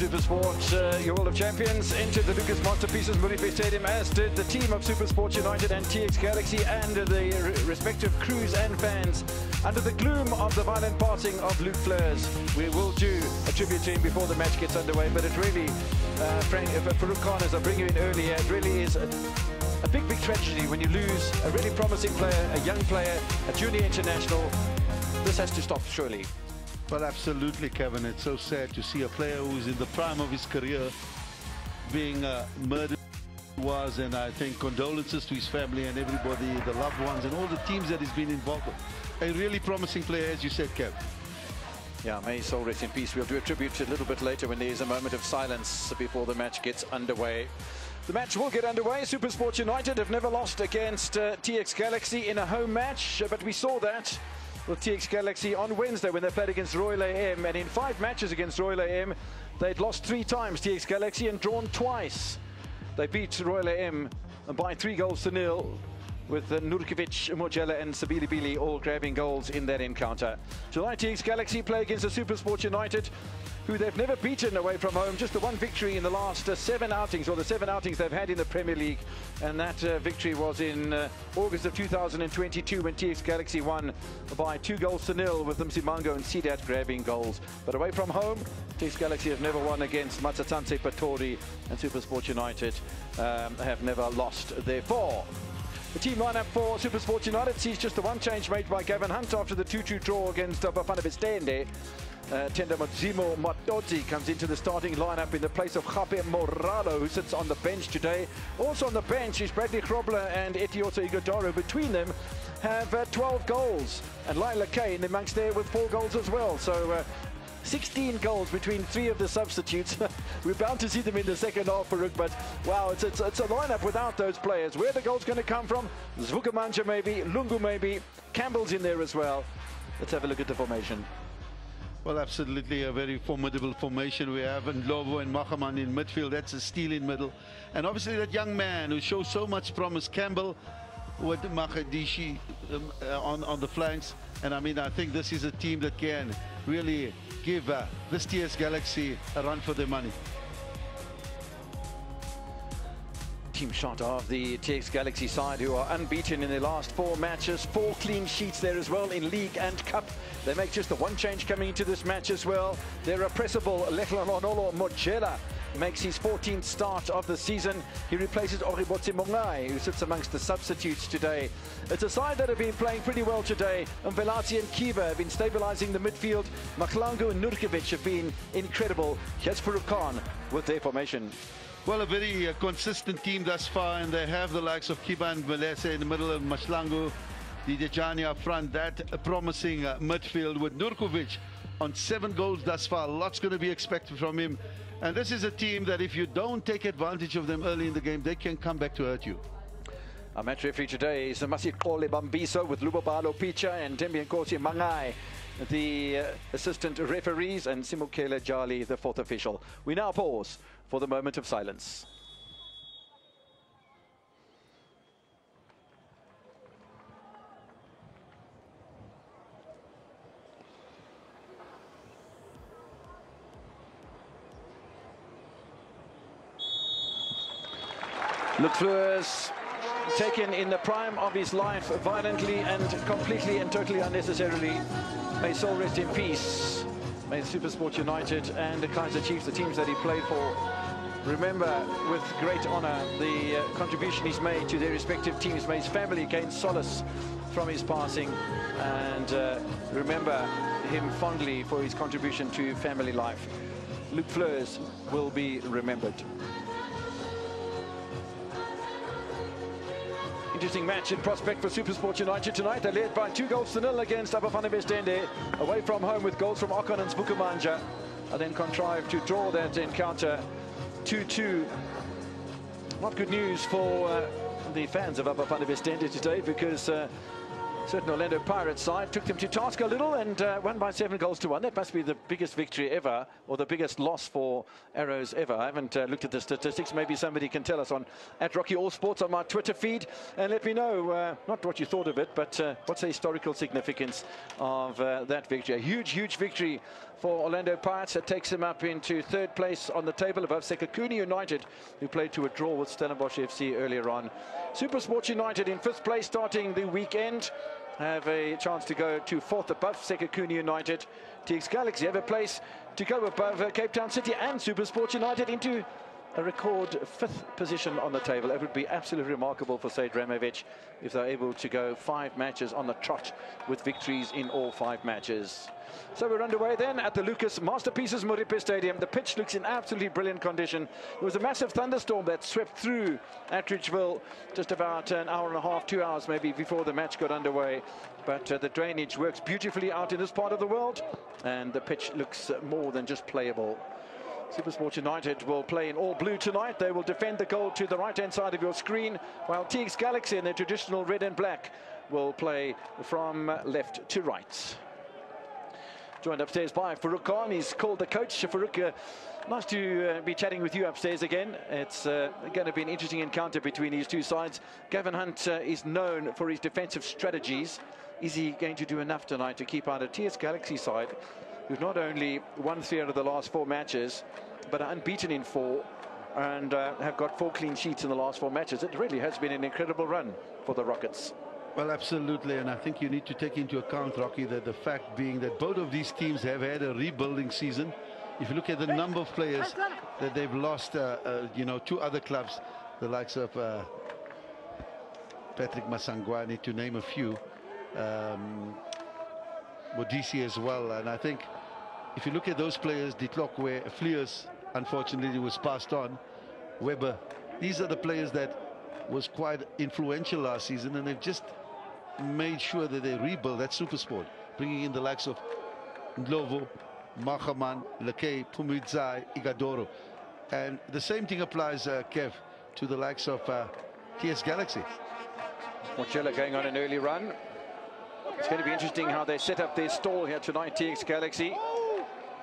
Supersport, uh, your World of Champions, entered the Lucas Masterpieces Moripe Stadium, as did the team of Supersport United and TS Galaxy and the respective crews and fans. Under the gloom of the violent passing of Luke Fleurs, we will do a tribute to him before the match gets underway. But it really, uh, Frank, if Farouk Khan, as I bring you in earlier, it really is a, a big, big tragedy when you lose a really promising player, a young player, a junior international. This has to stop, surely. Well, absolutely, Kevin. It's so sad to see a player who's in the prime of his career being uh, murdered was and I think condolences to his family and everybody, the loved ones and all the teams that he's been involved with. A really promising player, as you said, Kev. Yeah, may his soul rest in peace. We'll do a tribute a little bit later when there's a moment of silence before the match gets underway. The match will get underway. Supersport United have never lost against uh, TS Galaxy in a home match, but we saw that with TS Galaxy on Wednesday when they played against Royal AM. And in five matches against Royal AM, they'd lost three times, TS Galaxy, and drawn twice. They beat Royal AM by three goals to nil with Nurkovic, Mojela and Sabili Bili all grabbing goals in that encounter. July TS Galaxy play against the Supersport United who they've never beaten away from home. Just the one victory in the last uh, seven outings, or the seven outings they've had in the Premier League. And that uh, victory was in uh, August of 2022 when TS Galaxy won by two goals to nil with Msimango and Sidat grabbing goals. But away from home, TS Galaxy have never won against Matsatanse Patori and Supersport United um, have never lost. Therefore, the team lineup for Supersport United sees just the one change made by Gavin Hunt after the 2-2 draw against uh, Bafana. Uh, Tenda Modzimo Matodzi comes into the starting lineup in the place of Jape Moralo, who sits on the bench today. Also on the bench is Bradley Grobler and Etiosa Ighodaro. Between them have uh, 12 goals. And Lyle Lakay amongst there with four goals as well. So uh, 16 goals between three of the substitutes. We're bound to see them in the second half, Farouk, but wow, it's, it's, it's, a lineup without those players. Where the goal's going to come from? Dzvukamanja maybe, Lungu maybe, Campbell's in there as well. Let's have a look at the formation. Well, absolutely a very formidable formation. We have And Ndlovu and Margeman in midfield. That's a steal in middle. And obviously that young man who shows so much promise, Campbell with Makadishi um, uh, on, on the flanks. And I mean, I think this is a team that can really give uh, this TS Galaxy a run for their money. Team shot of the TS Galaxy side who are unbeaten in their last four matches. Four clean sheets there as well in League and Cup. They make just the one change coming into this match as well. Their oppressible Lehlohonolo Mojela makes his 14th start of the season. He replaces Oribotse Mongai, who sits amongst the substitutes today. It's a side that have been playing pretty well today. And Velati and Kiva have been stabilizing the midfield. Mahlangu and Nurkovic have been incredible. Here's Khan with their formation. Well, a very uh, consistent team thus far, and they have the likes of Kiba and Velese in the middle of Mahlangu, Didejani up front. That promising uh, midfield with Nurkovic on seven goals thus far. Lots going to be expected from him. And this is a team that if you don't take advantage of them early in the game, they can come back to hurt you. Our match referee today is Masixole Bambiso with Lubabalo Picha and Tembian Kosi Mangai, the uh, assistant referees, and Simukele Jali, the fourth official. We now pause for the moment of silence. Luke Fleurs taken in the prime of his life violently and completely and totally unnecessarily. May soul rest in peace. May Supersport United and the Kaizer Chiefs, the teams that he played for, remember with great honor the uh, contribution he's made to their respective teams. May his family gain solace from his passing and uh, remember him fondly for his contribution to family life. Luke Fleurs will be remembered. Interesting match in prospect for Supersport United tonight. They led by two goals to nil against Abafana Bes'thende, away from home with goals from Okon and Dzvukamanja, and then contrived to draw that encounter 2-2. Not good news for uh, the fans of Abafana Bes'thende today because uh, certain Orlando Pirates side took them to task a little and uh, won by seven goals to one. That must be the biggest victory ever or the biggest loss for Arrows ever. I haven't uh, looked at the statistics. Maybe somebody can tell us on at Rocky All Sports on my Twitter feed and let me know uh, not what you thought of it, but uh, what's the historical significance of uh, that victory. A huge, huge victory for Orlando Pirates. That takes them up into third place on the table above Sekhukhune United, who played to a draw with Stellenbosch FC earlier on. Super Sports United in fifth place starting the weekend. Have a chance to go to fourth above Sekhukhune United. TS Galaxy have a place to go above uh, Cape Town City and Super Sports United into a record fifth position on the table. It would be absolutely remarkable for Sead Ramovic if they're able to go five matches on the trot with victories in all five matches. So we're underway then at the Lucas Masterpieces Moripe Stadium. The pitch looks in absolutely brilliant condition. There was a massive thunderstorm that swept through Atteridgeville just about an hour and a half, two hours maybe before the match got underway. But uh, the drainage works beautifully out in this part of the world and the pitch looks uh, more than just playable. Supersport United will play in all blue tonight. They will defend the goal to the right-hand side of your screen, while TS Galaxy in their traditional red and black will play from left to right. Joined upstairs by Farouk Khan. He's called the coach. Farouk, uh, nice to uh, be chatting with you upstairs again. It's uh, going to be an interesting encounter between these two sides. Gavin Hunt uh, is known for his defensive strategies. Is he going to do enough tonight to keep out a TS Galaxy side who've not only won three out of the last four matches, but are unbeaten in four and uh, have got four clean sheets in the last four matches. It really has been an incredible run for the Rockets. Well, absolutely, and I think you need to take into account, Rocky, that the fact being that both of these teams have had a rebuilding season. If you look at the number of players that they've lost, uh, uh, you know, two other clubs, the likes of uh, Patrick Masangwane, to name a few, um, Modisi as well, and I think if you look at those players, De Klok, where Fleurs, unfortunately, was passed on, Weber, these are the players that was quite influential last season, and they've just made sure that they rebuild that super sport, bringing in the likes of Ndlovu, Margeman, Lakay, Phumuedzai, Ighodaro. And the same thing applies, uh, Kev, to the likes of uh, TS Galaxy. Morchella going on an early run. It's going to be interesting how they set up their stall here tonight, TS Galaxy.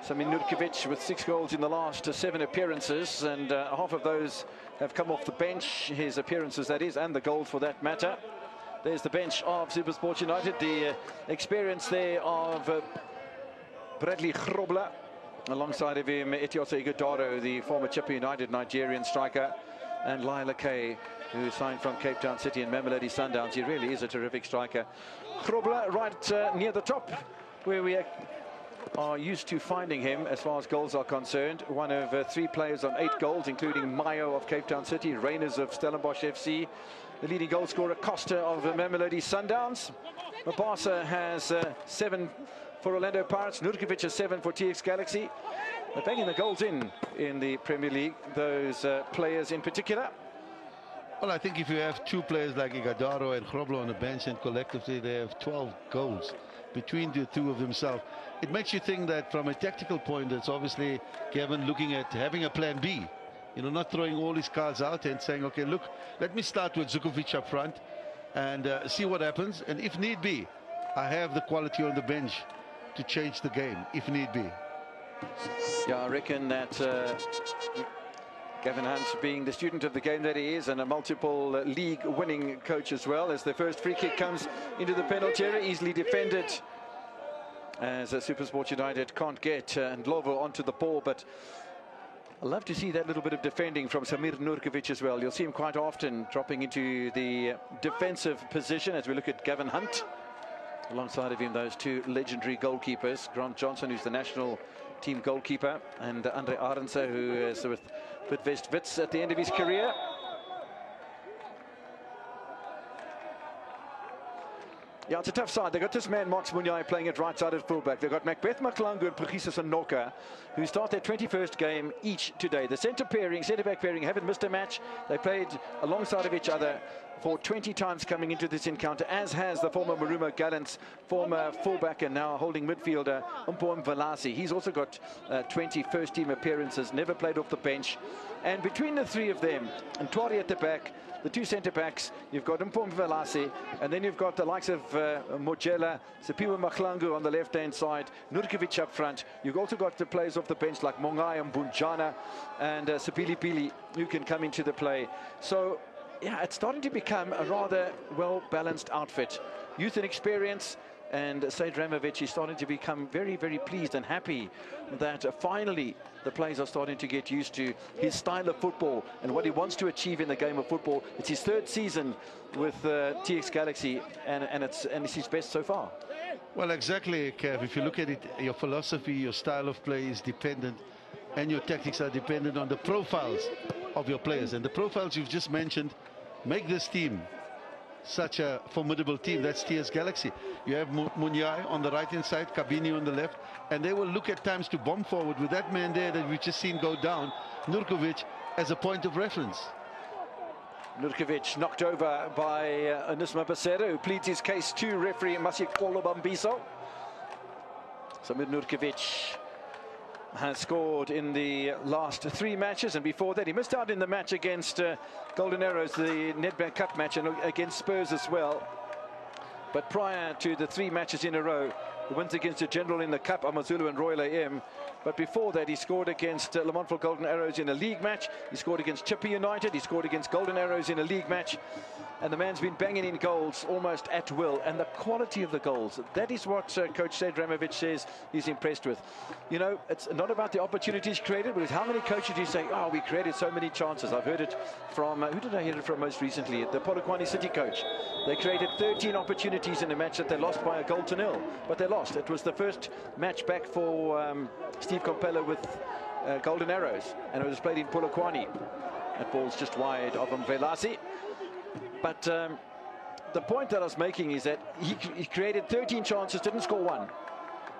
Samir Nurkovic with six goals in the last seven appearances, and uh, half of those have come off the bench, his appearances that is, and the goals for that matter. There's the bench of Supersport United, the uh, experience there of uh, Bradley Grobler, alongside of him Etiosa Ighodaro, the former Chippa United Nigerian striker, and Lyle Kay, who signed from Cape Town City and Mamelodi Sundowns. He really is a terrific striker. Grobler right uh, near the top, where we are used to finding him as far as goals are concerned. One of uh, three players on eight goals, including Mayo of Cape Town City, Rayners of Stellenbosch FC, the leading goal scorer Costa of uh, Mamelodi Sundowns. Mabasa has uh, seven for Orlando Pirates, Nurkovic has seven for TS Galaxy. They're banging the goals in in the Premier League, those uh, players in particular. Well, I think if you have two players like Ighodaro and Grobler on the bench and collectively they have 12 goals between the two of themselves, it makes you think that from a tactical point, it's obviously Kevin looking at having a plan B. You know, not throwing all his cards out and saying, okay, look, let me start with Zukovic up front and uh, see what happens. And if need be, I have the quality on the bench to change the game, if need be. Yeah, I reckon that uh, Gavin Hunt being the student of the game that he is and a multiple uh, league winning coach as well as the first free kick comes into the penalty area, easily defended as uh, Supersport United can't get uh, Lovo onto the ball, but I love to see that little bit of defending from Samir Nurkovic as well. You'll see him quite often dropping into the defensive position as we look at Gavin Hunt. Alongside of him, those two legendary goalkeepers, Grant Johnson, who's the national team goalkeeper, and uh, Andre Arendse, who is with Bidvest Wits at the end of his career. Yeah, it's a tough side. They've got this man, Marks Munyai, playing at right side at fullback. They've got Macbeth Mahlangu and Pogiso Sanoka, who start their 21st game each today. The centre pairing, centre-back pairing, haven't missed a match. They played alongside of each other for 20 times coming into this encounter, as has the former Marumo Gallants, former fullback and now holding midfielder Mpho Mvelase. He's also got uh, 20 first-team appearances, never played off the bench. And between the three of them, and Twari at the back, the two centre-backs, you've got Mpho Mvelase, and then you've got the likes of uh, Mojela, Mahlangu on the left-hand side, Nurkovic up front. You've also got the players off the bench like Mongai and Bunjana and uh, Pili, who can come into the play. So yeah, it's starting to become a rather well-balanced outfit. Youth and experience, And Ramovic is starting to become very, very pleased and happy that finally the players are starting to get used to his style of football and what he wants to achieve in the game of football. It's his third season with uh, TS Galaxy, and, and, it's, and it's his best so far. Well, exactly, Kev. If you look at it, your philosophy, your style of play is dependent, and your tactics are dependent on the profiles of your players. And the profiles you've just mentioned make this team such a formidable team. That's TS Galaxy. You have Munyai on the right-hand side, Kabini on the left, and they will look at times to bomb forward with that man there that we've just seen go down, Nurkovic, as a point of reference. Nurkovic knocked over by uh, Onismor Bhasera, who pleads his case to referee Masixole Bambiso. Samir Nurkovic has scored in the last three matches, and before that he missed out in the match against uh, Golden Arrows, the Nedbank Cup match, and against Spurs as well. But prior to the three matches in a row, the wins against the General in the Cup, Amazulu and Royal AM. But before that, he scored against uh, Lamontville Golden Arrows in a league match. He scored against Chippa United. He scored against Golden Arrows in a league match and the man's been banging in goals almost at will. And the quality of the goals, that is what uh, Coach Said says he's impressed with. You know, it's not about the opportunities created, because how many coaches you say, oh, we created so many chances? I've heard it from, uh, who did I hear it from most recently? The Polokwane City coach. They created 13 opportunities in a match that they lost by a goal to nil, but they lost. It was the first match back for um, Steve Komphela with uh, Golden Arrows, and it was played in Polokwane. That ball's just wide of Velasi. But um, the point that I was making is that he, he, created 13 chances, didn't score one.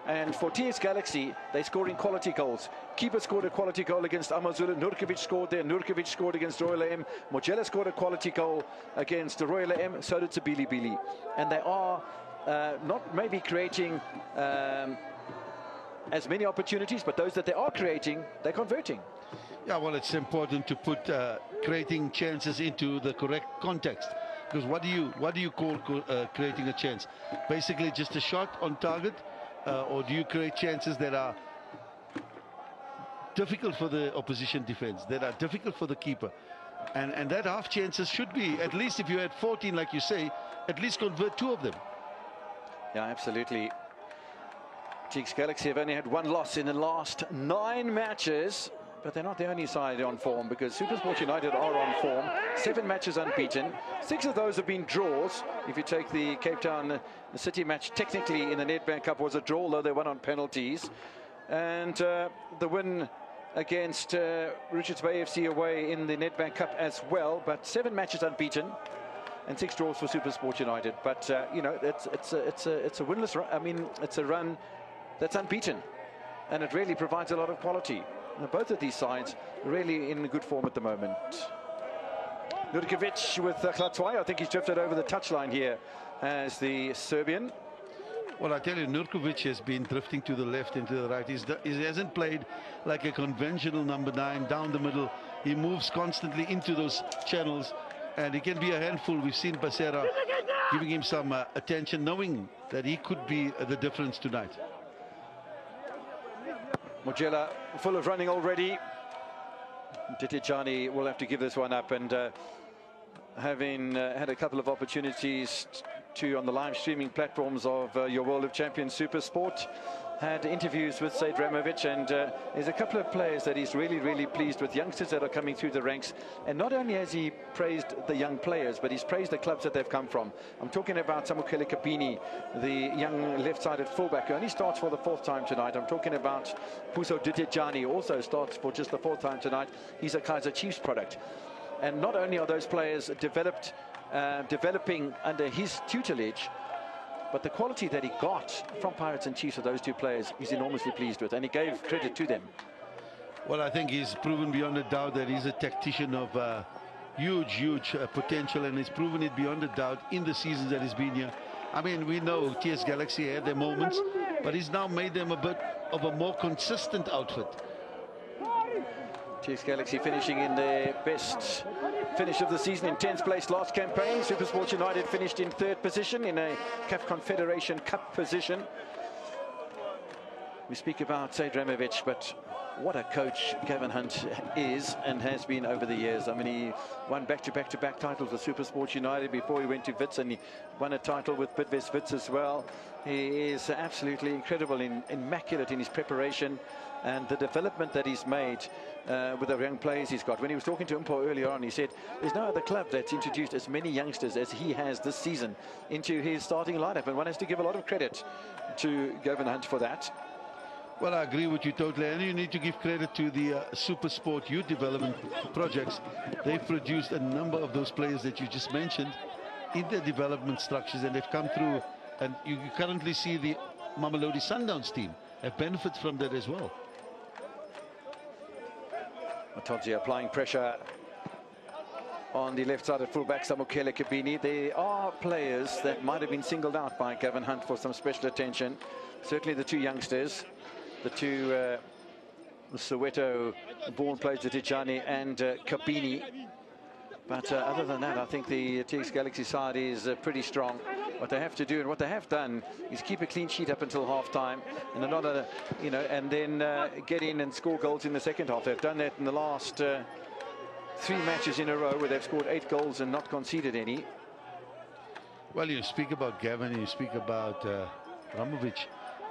And for TS Galaxy, they scored in quality goals. Keeper scored a quality goal against Amazulu. Nurkovic scored there. Nurkovic scored against Royal AM. Mojela scored a quality goal against Royal AM. So did Sabili Bili. And they are uh, not maybe creating um, as many opportunities, but those that they are creating, they're converting. Yeah, well, it's important to put uh, creating chances into the correct context. Because what do you what do you call uh, creating a chance? Basically, just a shot on target, uh, or do you create chances that are difficult for the opposition defense, that are difficult for the keeper? And and that half chances should be at least if you had 14, like you say, at least convert two of them. Yeah, absolutely. TS Galaxy have only had one loss in the last nine matches. But they're not the only side on form because Supersport United are on form. Seven matches unbeaten. Six of those have been draws. If you take the Cape Town City match, technically in the Nedbank Cup was a draw, although they won on penalties. And uh, the win against uh, Richards Bay FC away in the Nedbank Cup as well. But seven matches unbeaten and six draws for Supersport United. But, uh, you know, it's, it's, a, it's, a, it's a winless run. I mean, it's a run that's unbeaten. And it really provides a lot of quality both of these sides really in good form at the moment. Nurkovic with uh, I think he's drifted over the touchline here as the Serbian. Well, I tell you, Nurkovic has been drifting to the left and to the right. He hasn't played like a conventional number nine down the middle. He moves constantly into those channels, and he can be a handful. We've seen Bhasera giving him some uh, attention, knowing that he could be uh, the difference tonight. Mojela full of running already. Ditijani will have to give this one up and uh, having uh, had a couple of opportunities to on the live streaming platforms of uh, your World of Champions Super Sport had interviews with Sead Ramovic, and uh, there's a couple of players that he's really, really pleased with, youngsters that are coming through the ranks. And not only has he praised the young players, but he's praised the clubs that they've come from. I'm talking about Samukele Kapini, the young left-sided fullback, who only starts for the fourth time tonight. I'm talking about Puso Ditejani, also starts for just the fourth time tonight. He's a Kaizer Chiefs product. And not only are those players developed, uh, developing under his tutelage, but the quality that he got from Pirates and Chiefs of those two players, he's enormously pleased with, and he gave credit to them. Well, I think he's proven beyond a doubt that he's a tactician of uh, huge, huge uh, potential, and he's proven it beyond a doubt in the seasons that he's been here. I mean, we know TS Galaxy had their moments, but he's now made them a bit of a more consistent outfit. TS Galaxy finishing in their best finish of the season in 10th place last campaign. Supersport United finished in third position in a CAF Confederation Cup position. We speak about Sead Ramovic, but what a coach Gavin Hunt is and has been over the years. I mean, he won back-to-back-to-back -back titles with Supersport United before he went to Wits, and he won a title with Bidvest Wits as well. He is absolutely incredible, in, immaculate in his preparation and the development that he's made uh, with the young players he's got. When he was talking to Impo earlier on, he said there's no other club that's introduced as many youngsters as he has this season into his starting lineup, and one has to give a lot of credit to Gavin Hunt for that. Well, I agree with you totally. And you need to give credit to the uh, Super Sport Youth Development Projects. They've produced a number of those players that you just mentioned in their development structures, and they've come through. And you currently see the Mamelodi Sundowns team have benefited from that as well. Matodzi applying pressure on the left side of fullback Samukele Kabini. There are players that might have been singled out by Gavin Hunt for some special attention. Certainly the two youngsters the two uh, Soweto-born players, Tijani and uh, Kabini. But uh, other than that, I think the TS Galaxy side is uh, pretty strong. What they have to do and what they have done is keep a clean sheet up until half time, and not a, you know, and then uh, get in and score goals in the second half. They've done that in the last uh, three matches in a row where they've scored eight goals and not conceded any. Well, you speak about Gavin, you speak about uh, Ramovic.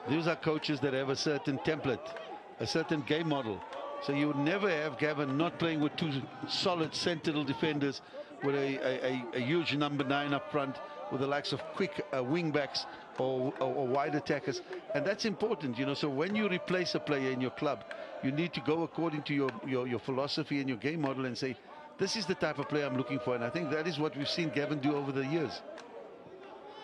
These are coaches that have a certain template, a certain game model. So you would never have Gavin not playing with two solid sentinel defenders with a, a, a huge number nine up front with the likes of quick uh, wing backs or, or, or, wide attackers. And that's important, you know. So when you replace a player in your club, you need to go according to your, your, your philosophy and your game model and say, this is the type of player I'm looking for. And I think that is what we've seen Gavin do over the years.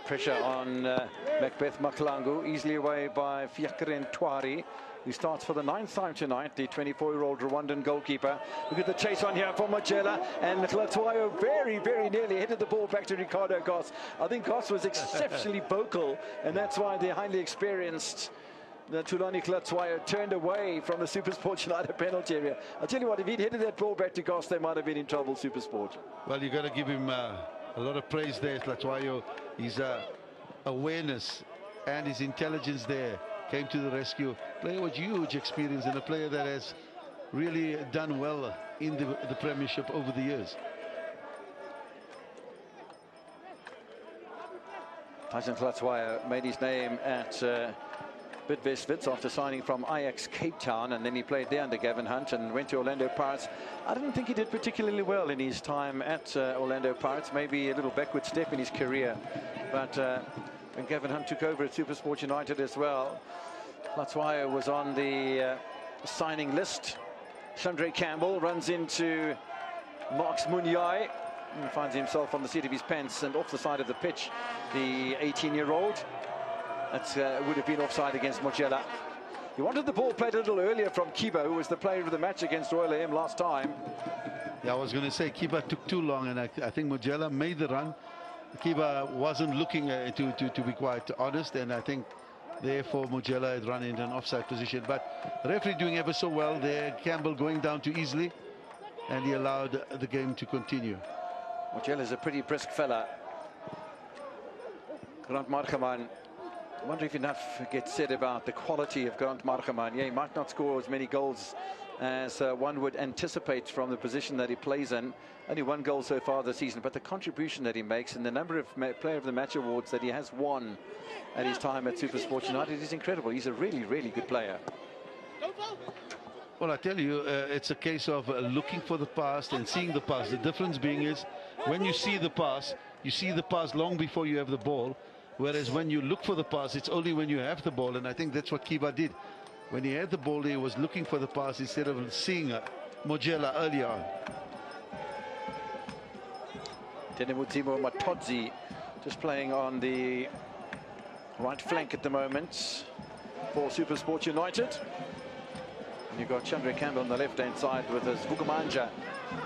Pressure on uh, Macbeth Mahlangu, easily away by Fiacre Ntwari, who starts for the ninth time tonight, the 24-year-old Rwandan goalkeeper. Look at the chase on here for Mojela, and Hlatshwayo very, very nearly headed the ball back to Ricardo Goss. I think Goss was exceptionally vocal, and that's why the highly experienced the Thulani Hlatshwayo turned away from the Supersport United penalty area. I'll tell you what, if he'd headed that ball back to Goss, they might have been in trouble, Supersport. Well, you've got to give him uh, a lot of praise there, Hlatshwayo. His uh, awareness and his intelligence there came to the rescue. Player with huge experience and a player that has really done well in the, the Premiership over the years. Tyson Hlatshwayo made his name at uh, Bidvest Wits after signing from Ajax Cape Town and then he played there under Gavin Hunt and went to Orlando Pirates. I didn't think he did particularly well in his time at uh, Orlando Pirates, maybe a little backward step in his career. But uh, when Gavin Hunt took over at Supersport United as well, Hlatshwayo was on the uh, signing list. Shandre Campbell runs into Marks Munyai and finds himself on the seat of his pants and off the side of the pitch. The 18-year-old that uh, would have been offside against Mojela. He wanted the ball played a little earlier from Kiba, who was the player of the match against Royal AM last time. Yeah, I was going to say Kiba took too long, and I, I think Mojela made the run. Kiba wasn't looking uh, to, to, to be quite honest, and I think therefore Mojela had run into an offside position. But referee doing ever so well there, Campbell going down too easily, and he allowed the game to continue. Mojela is a pretty brisk fella. Grant Margeman I wonder if enough gets said about the quality of Grant Margeman. Yeah, he might not score as many goals as uh, one would anticipate from the position that he plays in. Only one goal so far this season, but the contribution that he makes and the number of Player of the Match awards that he has won at his time at Supersport United is incredible. He's a really, really good player. Well, I tell you, uh, it's a case of uh, looking for the past and seeing the past. The difference being is when you see the pass, you see the pass long before you have the ball. Whereas when you look for the pass, it's only when you have the ball. And I think that's what Kiba did. When he had the ball, he was looking for the pass instead of seeing uh, Mojela earlier on. Tenemutimo Matodzi just playing on the right flank at the moment for Super Sports United. And you've got Shandre Campbell on the left-hand side with his Vukumanja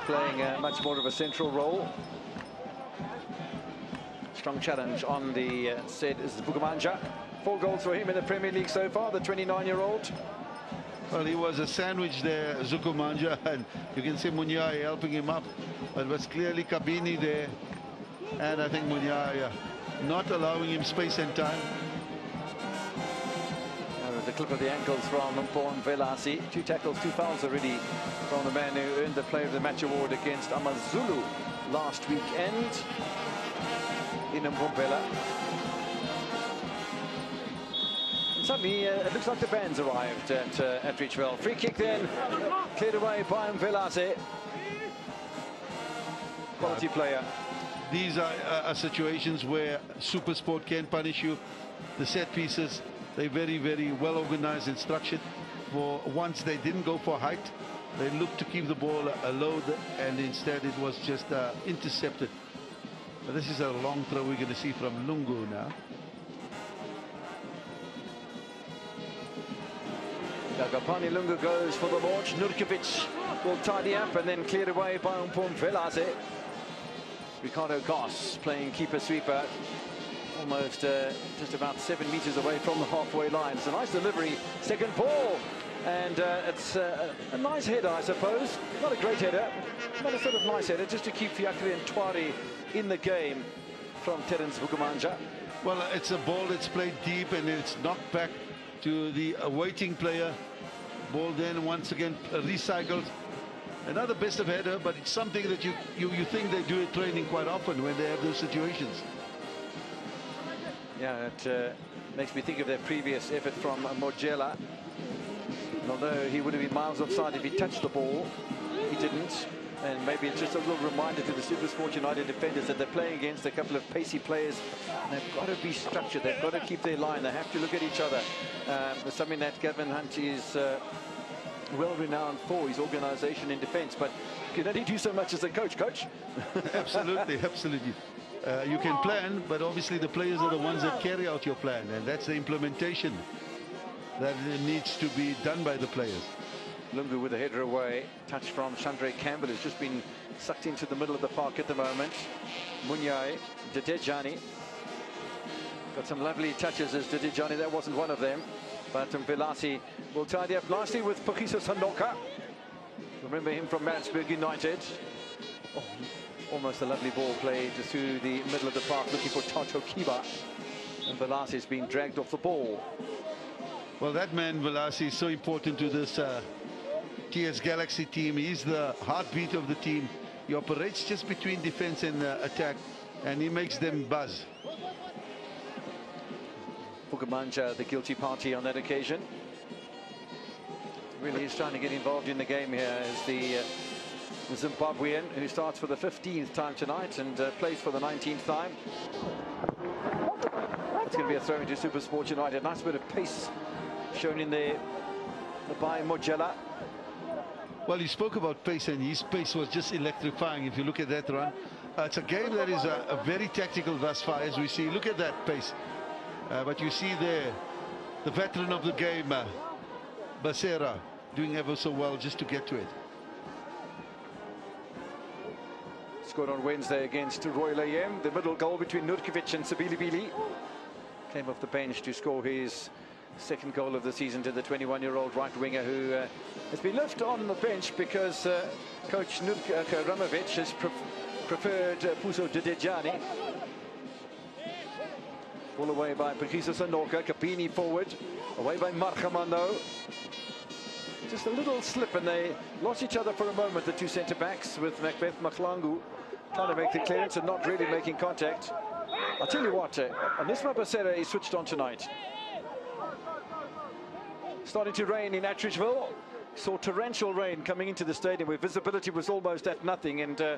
playing uh, much more of a central role. Strong challenge on the uh, said is Vukumanja. Four goals for him in the Premier League so far, the 29-year-old. Well, he was a sandwich there, Vukumanja, and you can see Munyai helping him up. But it was clearly Kabini there. And I think Munyai uh, not allowing him space and time. Uh, the clip of the ankles from Mpon Velasi. Two tackles, two fouls already from the man who earned the Player of the Match award against Amazulu last weekend in Mpumpela. Suddenly, uh, it looks like the band's arrived at, uh, at Richwell. Free kick then, cleared away by Velase. Quality player. These are, uh, are situations where Super Sport can punish you. The set pieces, they're very, very well organized and structured. For once they didn't go for height, they looked to keep the ball a low, and instead it was just uh, intercepted. But this is a long throw we're going to see from Lungu now. Gamphani Lungu goes for the launch. Nurkovic will tidy up and then cleared away by Mpum Velase. Ricardo Goss playing keeper sweeper almost uh, just about seven meters away from the halfway line. It's a nice delivery, second ball. And uh, it's uh, a nice header, I suppose. Not a great header, but a sort of nice header, just to keep Fiacre and Tuari in the game from Terence Vukumanja. Well, it's a ball that's played deep and it's knocked back to the awaiting player. Ball then once again recycled. Another best of header, but it's something that you, you, you think they do at training quite often when they have those situations. Yeah, it uh, makes me think of their previous effort from uh, Mojela. Although he would have been miles offside if he touched the ball, he didn't. And maybe it's just a little reminder to the Supersport United defenders that they're playing against a couple of pacey players. they've got to be structured. They've got to keep their line. They have to look at each other. Um, something that Gavin Hunt is uh, well renowned for, his organisation in defence. But can only do so much as a coach, coach. absolutely, absolutely. Uh, you can plan, but obviously the players are the ones that carry out your plan, and that's the implementation that needs to be done by the players. Lungu with a header away, touch from Shandre Campbell, who's just been sucked into the middle of the park at the moment. Munyai, Dedejani. Got some lovely touches as Dedejani, that wasn't one of them. But Velasi will tidy up nicely with Pogiso Sanoka. Remember him from Maritzburg United. Oh, almost a lovely ball played through the middle of the park looking for Tato Kiba. And Velasi is being dragged off the ball. Well, that man, Velasi, is so important to this uh, TS Galaxy team. He's the heartbeat of the team. He operates just between defense and uh, attack, and he makes them buzz. Vukumanja, the guilty party on that occasion. Really is trying to get involved in the game here as the uh, Zimbabwean who starts for the 15th time tonight and uh, plays for the 19th time. It's going to be a throw into Super Sport United. Nice bit of pace shown in there by Mojela. Well, he spoke about pace, and his pace was just electrifying. If you look at that run, uh, it's a game that is a, very tactical thus far, as we see. Look at that pace. Uh, but you see there, the veteran of the game, uh, doing ever so well just to get to it. Scored on Wednesday against Royal AM. The middle goal between Nurkovic and Sabilibili. Came off the bench to score his second goal of the season to the 21-year-old right winger who uh, has been left on the bench because uh, coach Nurka Ramovic has pre preferred uh, Puso Dedejani. Pull away by Pogiso Sanoka, Capini forward, away by Marchamando. Just a little slip and they lost each other for a moment, the two centre-backs with Macbeth Mahlangu trying to make the clearance and not really making contact. I'll tell you what, uh, Onismor Bhasera is switched on tonight. Starting to rain in Atteridgeville. Saw torrential rain coming into the stadium where visibility was almost at nothing. And uh,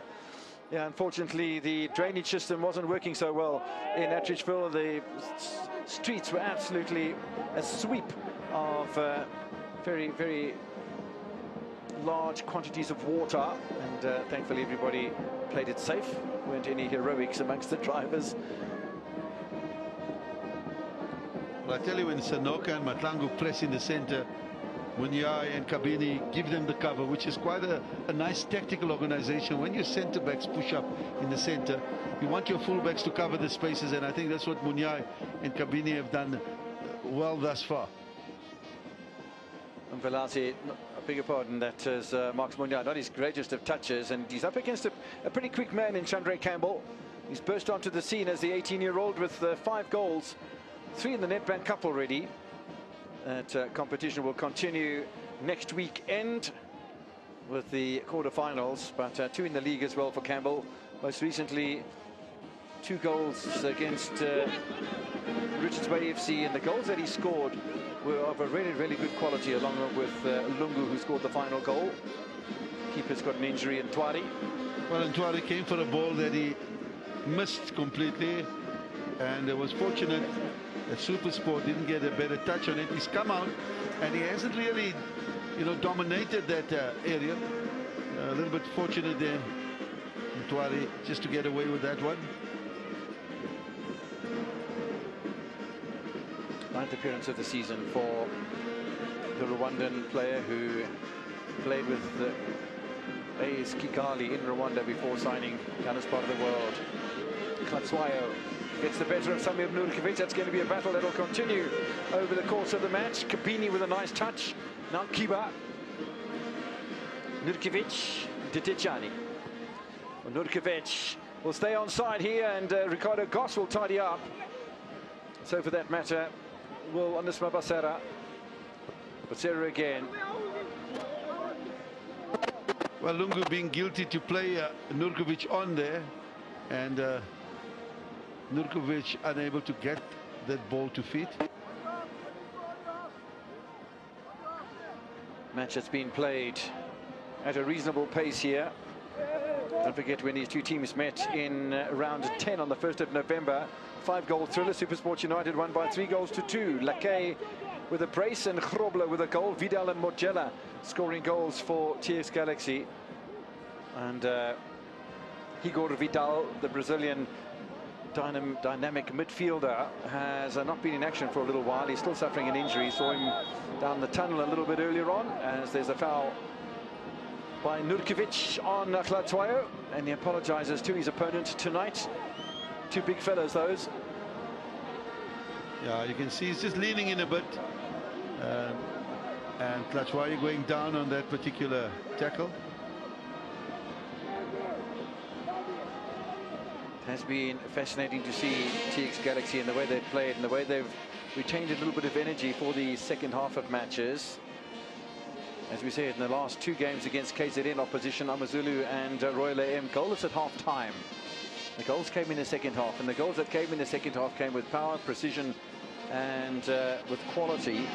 yeah, unfortunately, the drainage system wasn't working so well in Atteridgeville. The streets were absolutely a sweep of uh, very, very large quantities of water. And uh, thankfully, everybody played it safe. weren't any heroics amongst the drivers. Well, I tell you, when Sanoka and Mahlangu press in the center, Munyai and Kabini give them the cover, which is quite a, a nice tactical organization. When your center backs push up in the center, you want your fullbacks to cover the spaces, and I think that's what Munyai and Kabini have done well thus far. And Velasi, I beg your pardon, that is uh, Marcus Munyai, not his greatest of touches, and he's up against a, a pretty quick man in Shandre Campbell. He's burst onto the scene as the 18-year-old with uh, five goals Three in the net, Brand Cup already. That uh, competition will continue next weekend with the quarterfinals, but uh, two in the league as well for Campbell. Most recently, two goals against uh, Richards Bay FC, and the goals that he scored were of a really, really good quality, along with uh, Lungu, who scored the final goal. Keeper's got an injury in Ntwari. Well, and Ntwari came for a ball that he missed completely, and it was fortunate that Supersport didn't get a better touch on it. He's come out, and he hasn't really, you know, dominated that uh, area. a little bit fortunate there, Ntwari, just to get away with that one. Ninth appearance of the season for the Rwandan player who played with the AS in Rwanda before signing as part of the world. Hlatshwayo gets the better of Samir Nurkovic. That's going to be a battle that will continue over the course of the match. Kabini with a nice touch. Now Kiba. Nurkovic, Dithejane. Nurkovic will stay on side here and uh, Ricardo Goss will tidy up. So for that matter, will Onismor Bhasera. Basera again. Well, Lungu being guilty to play uh, Nurkovic on there and uh, Nurkovic unable to get that ball to feet. Match that's been played at a reasonable pace here. Don't forget when these two teams met in round 10 on the 1st of November. Five goal thriller. Supersport United won by three goals to two. Lakay with a brace and Grobler with a goal. Vidal and Mojela scoring goals for TS Galaxy. And uh, Igor Vidal, the Brazilian dynam dynamic midfielder, has uh, not been in action for a little while. He's still suffering an injury. Saw him down the tunnel a little bit earlier on as there's a foul by Nurkovic on Hlatshwayo, and he apologizes to his opponent tonight. Two big fellows, those. Yeah, you can see he's just leaning in a bit. Uh, and Hlatshwayo going down on that particular tackle. Has been fascinating to see TS Galaxy and the way they've played and the way they've retained a little bit of energy for the second half of matches. As we said, in the last two games against KZN opposition, Amazulu and uh, Royal AM, goalless at half time. The goals came in the second half, and the goals that came in the second half came with power, precision, and uh, with quality.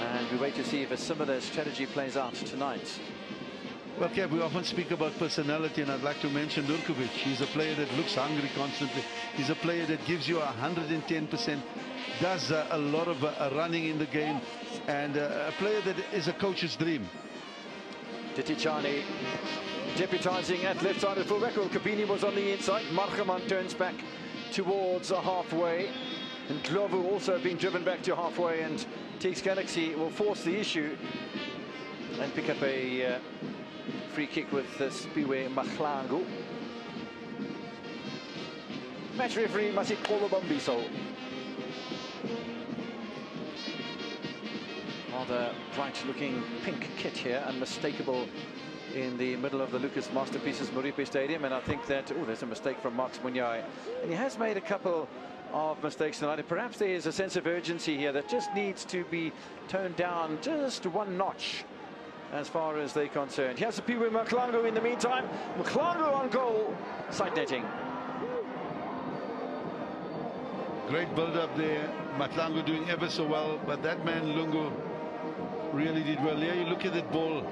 And we wait to see if a similar strategy plays out tonight. Well, Kev, we often speak about personality, and I'd like to mention Nurkovic. He's a player that looks hungry constantly. He's a player that gives you 110%, does uh, a lot of uh, running in the game, and uh, a player that is a coach's dream. Dithejane deputizing at left side of fullback. Well, Kabini was on the inside. Margeman turns back towards halfway. And Ndlovu also being driven back to halfway. And TS Galaxy will force the issue and pick up a uh, free kick with uh, Spiwe Mahlangu. Match referee Masixole Bambiso. Rather bright looking pink kit here, unmistakable in the middle of the Lucas Masterpieces Moripe Stadium. And I think that, oh, there's a mistake from Marks Munyai. And he has made a couple of mistakes tonight. And perhaps there is a sense of urgency here that just needs to be toned down just one notch as far as they're concerned. Here's a with Mahlangu in the meantime. Mahlangu on goal. Side netting. Great build-up there. Mahlangu doing ever so well, but that man Lungu really did well. There you look at that ball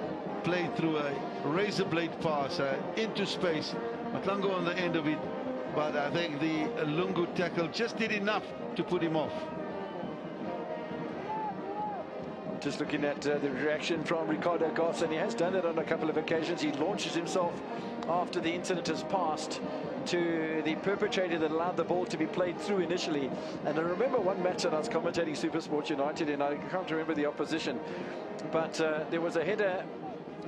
played through a razor blade pass uh, into space. Mahlangu on the end of it, but I think the Lungu tackle just did enough to put him off. Just looking at uh, the reaction from Ricardo Goss, and he has done it on a couple of occasions. He launches himself after the incident has passed to the perpetrator that allowed the ball to be played through initially. And I remember one match that I was commentating Super Sports United, and I can't remember the opposition, but uh, there was a header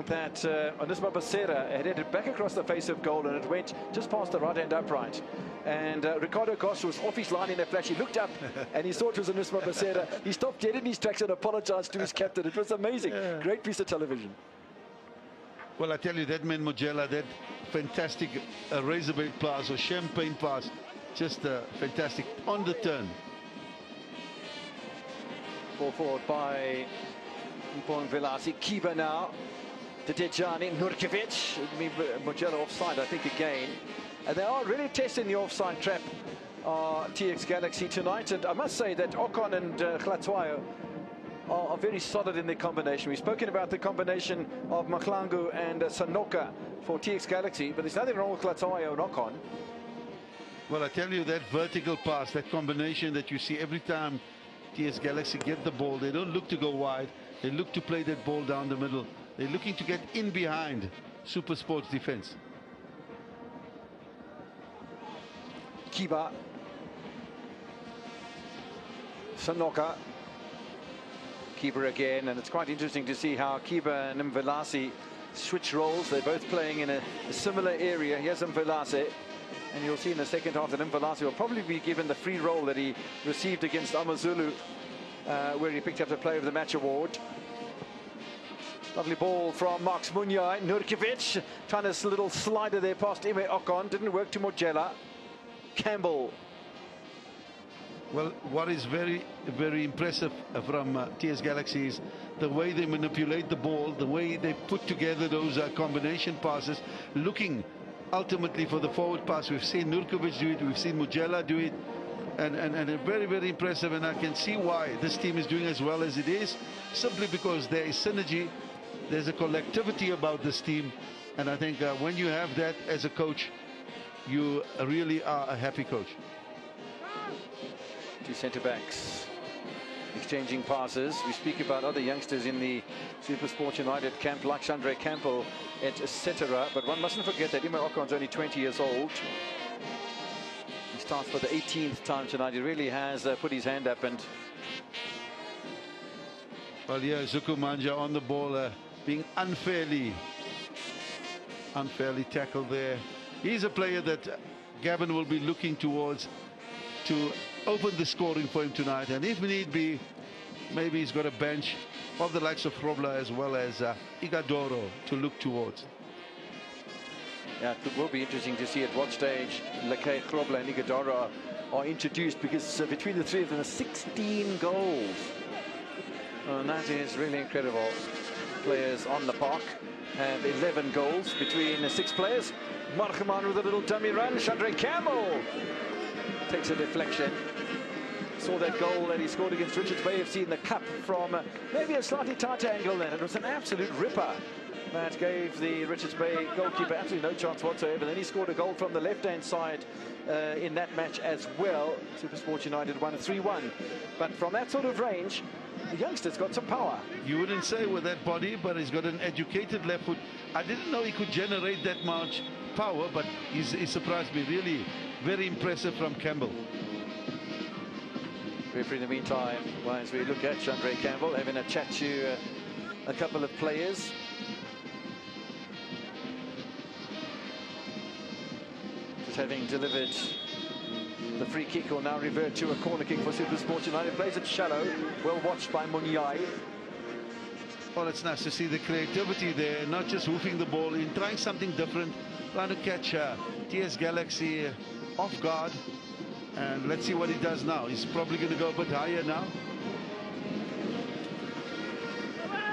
that uh, Onismor Bhasera had headed back across the face of goal and it went just past the right-hand upright. And uh, Ricardo Costa was off his line in a flash. He looked up and he saw it was Onismor Bhasera. He stopped dead in his tracks and apologized to his captain. It was amazing. Yeah. Great piece of television. Well, I tell you, that man Mojela, that fantastic uh, razorblade pass or champagne pass, just uh, fantastic on the turn. Ball forward by Mpong Velasi. Kiba now. To Dejani. Nurkovic. Mojela offside, I think, again. And they are really testing the offside trap, uh, TS Galaxy tonight. And I must say that Okon and uh, are, are, very solid in their combination. We've spoken about the combination of Mahlangu and uh, Sanoka for TS Galaxy, but there's nothing wrong with Hlatshwayo and Okon. Well, I tell you, that vertical pass, that combination that you see every time TS Galaxy get the ball, they don't look to go wide. They look to play that ball down the middle. They're looking to get in behind Super Sports defense. Kiba. Sanoka. Kiba again, and it's quite interesting to see how Kiba and Mvelasi switch roles. They're both playing in a, similar area. Here's Mvelasi. And you'll see in the second half that Mvelasi will probably be given the free role that he received against Amazulu, uh, where he picked up the Player of the Match award. Lovely ball from Marks Munyai. Nurkovic trying a little slider there past Ime Okon. Didn't work to Mojela. Campbell. Well, what is very, very impressive from uh, TS Galaxy is the way they manipulate the ball, the way they put together those uh, combination passes, looking ultimately for the forward pass. We've seen Nurkovic do it, we've seen Mojela do it, and, and, and very, very impressive. And I can see why this team is doing as well as it is, simply because there is synergy, there's a collectivity about this team. And I think uh, when you have that as a coach, you really are a happy coach. Two centre backs exchanging passes. We speak about other youngsters in the Super Sport United camp, like Shandre Campbell, etc. But one mustn't forget that Ime Okon's only 20 years old. He starts for the 18th time tonight. He really has uh, put his hand up and... Well, yeah, Dzvukamanja on the ball, uh, being unfairly, unfairly tackled there. He's a player that Gavin will be looking towards to open the scoring for him tonight. And if need be, maybe he's got a bench of the likes of Grobler as well as uh, Ighodaro to look towards. Yeah, it will be interesting to see at what stage Lakay, Grobler and Ighodaro are introduced because uh, between the three of them, 16 goals. And that is really incredible. Players on the park have 11 goals between six players. Margeman with a little dummy run. Shandre Campbell takes a deflection. Saw that goal that he scored against Richards Bay FC in the Cup from maybe a slightly tight angle then. It was an absolute ripper that gave the Richards Bay goalkeeper absolutely no chance whatsoever. Then he scored a goal from the left-hand side uh, in that match as well. Supersport United won 3-1. But from that sort of range, the youngster's got some power. You wouldn't say with that body, but he's got an educated left foot. I didn't know he could generate that much power, but he's, he surprised me. Really very impressive from Campbell. Referee in the meantime, as we look at Shandre Campbell, having a chat to uh, a couple of players. Just having delivered the free kick will now revert to a corner kick for Super Sport United. Plays it shallow, well watched by Munyai. Well, it's nice to see the creativity there, not just hoofing the ball in, trying something different, trying to catch uh, TS Galaxy off guard. And let's see what he does now. He's probably going to go a bit higher now.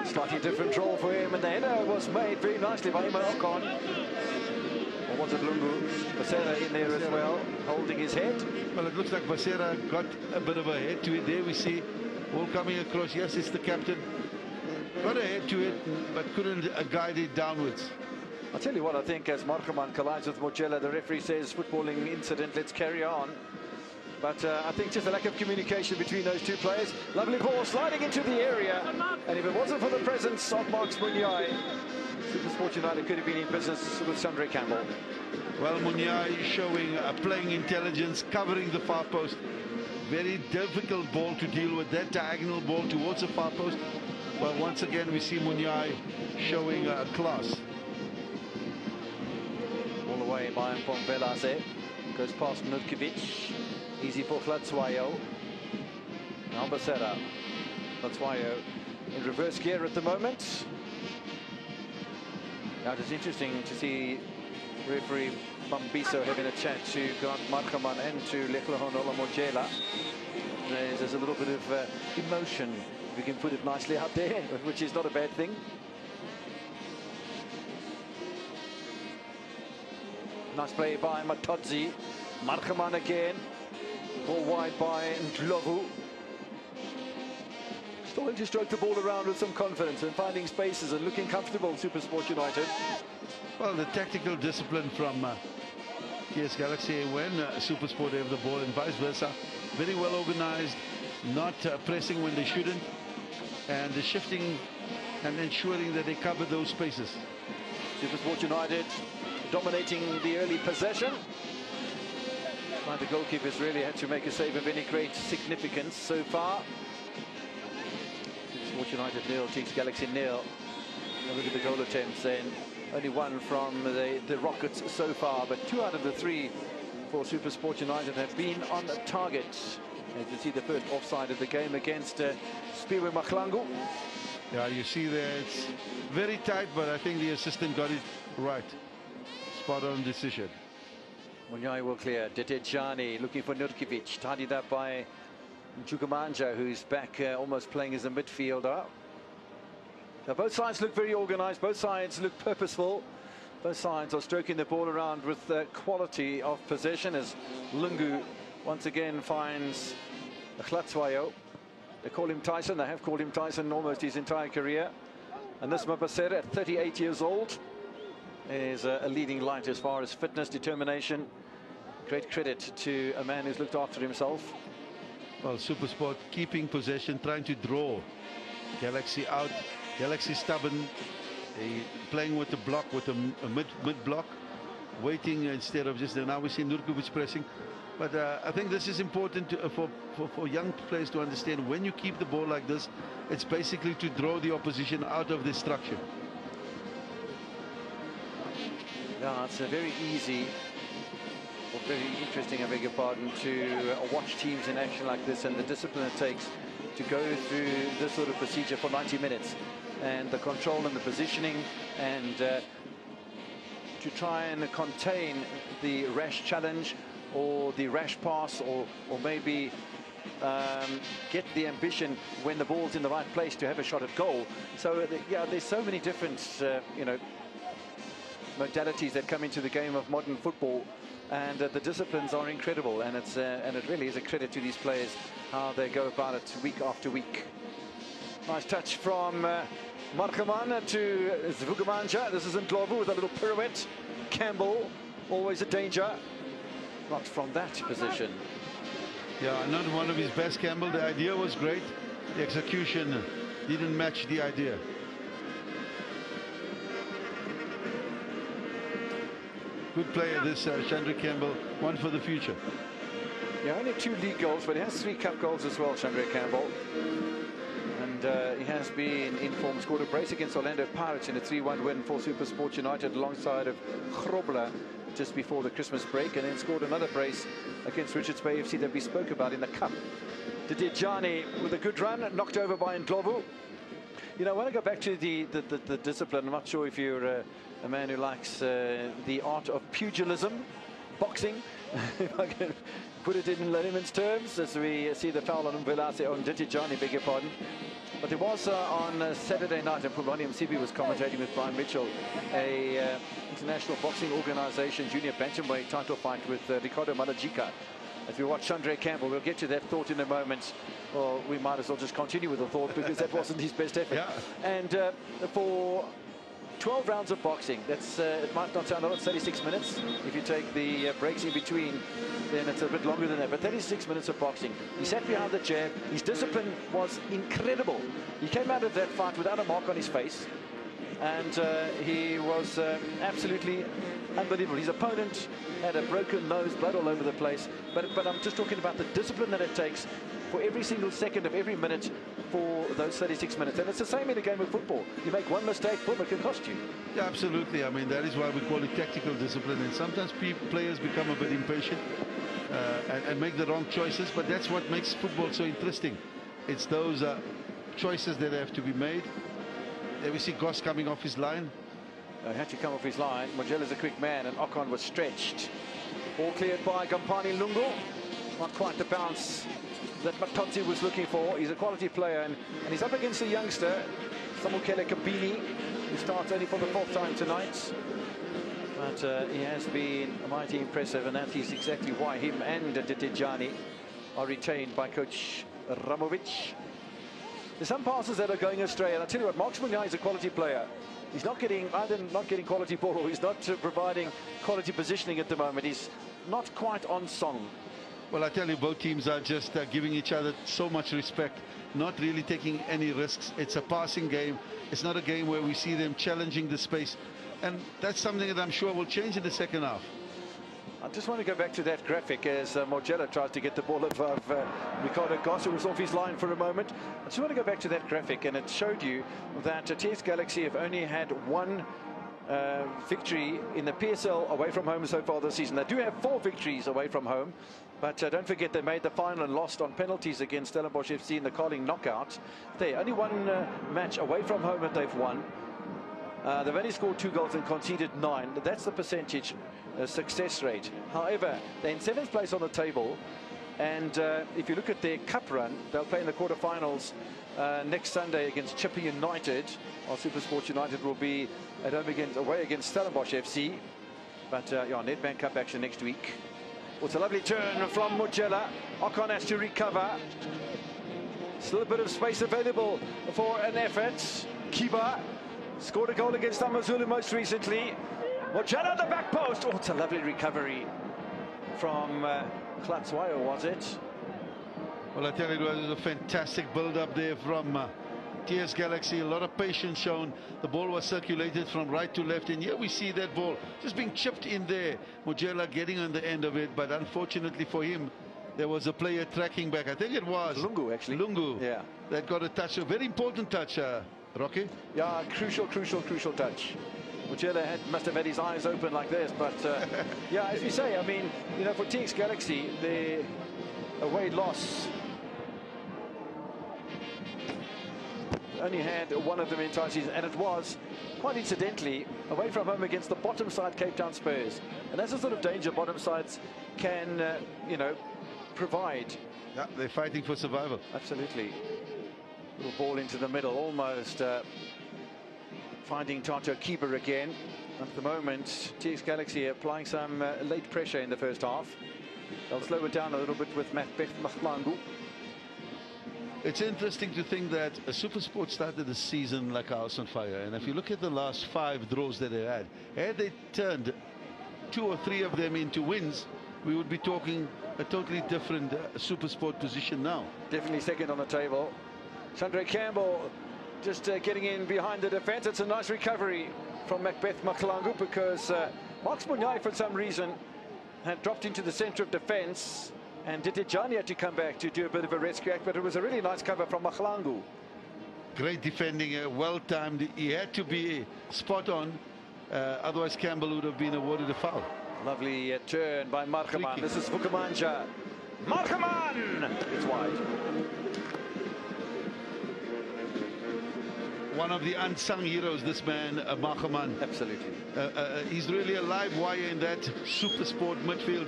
Slightly different role for him, and the header was made very nicely by Ime Okon. Was it Lungu? Bhasera in there as well, holding his head. Well, it looks like Bhasera got a bit of a head to it there. We see all coming across. Yes, it's the captain. Got a head to it, but couldn't uh, guide it downwards. I'll tell you what, I think as Margeman collides with Mojela, the referee says footballing incident, let's carry on. But uh, I think just a lack of communication between those two players. Lovely ball sliding into the area. And if it wasn't for the presence of Marks Munyai, Supersport United could have been in business with Shandre Campbell. Well, Munyai showing uh, playing intelligence, covering the far post. Very difficult ball to deal with, that diagonal ball towards the far post. But once again, we see Munyai showing uh, class All away by Mpong Velase. Goes past Nurkovic. Easy for Hlatshwayo. Albacera. Hlatshwayo in reverse gear at the moment. Now it is interesting to see referee Bambiso having a chat to Grant Margeman and to Lehlohonolo Mojela. There's, there's a little bit of uh, emotion we can put it nicely out there, which is not a bad thing. Nice play by Matodzi. Margeman again. Ball wide by Ndlovu. Starting to stroke the ball around with some confidence and finding spaces and looking comfortable, Supersport United. Well, the tactical discipline from uh, TS Galaxy when uh, Supersport have the ball and vice versa. Very well organized, not uh, pressing when they shouldn't, and the shifting and ensuring that they cover those spaces. Supersport United dominating the early possession. But the goalkeepers really had to make a save of any great significance so far. Supersport United nil, TS Galaxy nil. Look at the goal attempts then. Only one from the, the Rockets so far, but two out of the three for Supersport United have been on the target. As you see the first offside of the game against uh, Spiwe. Yeah, you see there, it's very tight, but I think the assistant got it right. Spot on decision. Munyai will clear. Dithejane looking for Nurkovic. Tidied up by Dzvukamanja, who's back uh, almost playing as a midfielder. Now both sides look very organised. Both sides look purposeful. Both sides are stroking the ball around with uh, quality of possession as Lungu once again finds Hlatshwayo. They call him Tyson. They have called him Tyson almost his entire career. And this Mapasera at 38 years old is a, a leading light as far as fitness, determination. Great credit to a man who's looked after himself. Well, Supersport keeping possession, trying to draw Galaxy out. Galaxy stubborn, playing with the block, with a, a mid mid block, waiting instead of just now we see Nurkovic pressing. But uh, I think this is important to, uh, for, for, for young players to understand. When you keep the ball like this, it's basically to draw the opposition out of the structure. Yeah, it's a very easy, or very interesting, I beg your pardon, to uh, watch teams in action like this and the discipline it takes to go through this sort of procedure for 90 minutes and the control and the positioning and uh, to try and contain the rash challenge or the rash pass or, or maybe um, get the ambition when the ball's in the right place to have a shot at goal. So, uh, yeah, there's so many different, uh, you know, modalities that come into the game of modern football. And uh, the disciplines are incredible. And it's uh, and it really is a credit to these players how they go about it week after week. Nice touch from uh, Margeman to Dzvukamanja this is Ndlovu with a little pirouette. Campbell always a danger. Not from that position. Yeah not one of his best Campbell. The idea was great. The execution didn't match the idea good player, this uh, Shandre Campbell, one for the future. Yeah, only two league goals, but he has three cup goals as well, Shandre Campbell. And uh, he has been in form, scored a brace against Orlando Pirates in a 3-1 win for Supersport United alongside of Grobler just before the Christmas break, and then scored another brace against Richards Bay FC that we spoke about in the Cup. Dithejane with a good run, knocked over by Ndlovu. You know, I want to go back to the, the, the, the discipline. I'm not sure if you're uh, a man who likes uh, the art of pugilism, boxing, if I can put it in layman's terms, as we see the foul on Mvelase on Dithejane, beg your pardon. But it was uh, on uh, Saturday night, and Pumani Msibi was commentating with Brian Mitchell, a uh, international boxing organization junior bantamweight title fight with uh, Ricardo Malajika. As we watch Shandre Campbell, we'll get to that thought in a moment. Well, we might as well just continue with the thought because that wasn't his best effort. Yeah. And uh, for 12 rounds of boxing. That's uh, It might not sound a lot, 36 minutes. If you take the uh, breaks in between, then it's a bit longer than that. But 36 minutes of boxing. He sat behind the jab. His discipline was incredible. He came out of that fight without a mark on his face. And uh, he was uh, absolutely unbelievable. His opponent had a broken nose, blood all over the place. But, but I'm just talking about the discipline that it takes for every single second of every minute for those 36 minutes. And it's the same in a game of football. You make one mistake, boom, it can cost you. Yeah, absolutely. I mean, that is why we call it tactical discipline. And sometimes players become a bit impatient uh, and, and, make the wrong choices. But that's what makes football so interesting. It's those uh, choices that have to be made. There we see Goss coming off his line. He had to come off his line. is a quick man, and Okon was stretched. All cleared by Gamphani Lungu. Not quite the bounce that Matodzi was looking for. He's a quality player, and, and he's up against a youngster, Samukele Kabini, who starts only for the fourth time tonight. But uh, he has been mighty impressive, and that is exactly why him and Dithejane are retained by coach Ramovic. There's some passes that are going astray, and I tell you what, Marcus Munyai is a quality player. He's not getting either not getting quality ball or he's not uh, providing quality positioning at the moment. He's not quite on song. Well, I tell you, both teams are just uh, giving each other so much respect, not really taking any risks. It's a passing game. It's not a game where we see them challenging the space. And that's something that I'm sure will change in the second half. I just want to go back to that graphic as uh, Mojela tries to get the ball of uh, Ricardo Goss, who was off his line for a moment. I just want to go back to that graphic, and it showed you that uh, TS Galaxy have only had one uh, victory in the PSL away from home so far this season. They do have four victories away from home, but uh, don't forget they made the final and lost on penalties against Stellenbosch FC in the Carling knockout. They're only one uh, match away from home that they've won. Uh, they've only scored two goals and conceded nine. That's the percentage uh, success rate. However, they're in seventh place on the table. And uh, if you look at their cup run, they'll play in the quarterfinals uh, next Sunday against Chippa United. While Supersport United will be at home against, away against Stellenbosch FC. But uh, yeah, Nedbank Cup action next week. It's a lovely turn from Mojela. Okon has to recover. Still a bit of space available for an effort. Kiba Scored a goal against Amazulu most recently. Mojana at the back post. Oh, it's a lovely recovery from uh, Hlatshwayo, was it? Well, I tell you, it was a fantastic build-up there from uh, TS Galaxy. A lot of patience shown. The ball was circulated from right to left. And here we see that ball just being chipped in there. Mojela getting on the end of it. But unfortunately for him, there was a player tracking back. I think it was Lungu, actually. Lungu. Yeah. That got a touch, a very important touch. Uh, Rocky? Yeah, crucial, crucial, crucial touch. Mojela had, must have had his eyes open like this, but uh, yeah, as you say, I mean, you know, for TS Galaxy, the away loss only had one of them entire season, and it was, quite incidentally, away from home against the bottom side Cape Town Spurs. And that's the sort of danger bottom sides can, uh, you know, provide. Yeah, they're fighting for survival. Absolutely. Little ball into the middle, almost uh, finding Tato Kiba again. At the moment, TS Galaxy applying some uh, late pressure in the first half. They'll slow it down a little bit with Macbeth Mahlangu. It's interesting to think that a Supersport started the season like a house on fire. And if you look at the last five draws that they had, had they turned two or three of them into wins, we would be talking a totally different uh, Supersport position now. Definitely second on the table. Shandre Campbell just uh, getting in behind the defence. It's a nice recovery from Macbeth Mahlangu because uh, Marks Munyai, for some reason, had dropped into the centre of defence and Dithejane had to come back to do a bit of a rescue act, but it was a really nice cover from Mahlangu. Great defending, uh, well timed. He had to be spot on, uh, otherwise Campbell would have been awarded a foul. Lovely uh, turn by Margeman. This is Dzvukamanja. Margeman! It's wide. one of the unsung heroes, this man, uh. Absolutely. Uh, uh, he's really a live wire in that super sport midfield,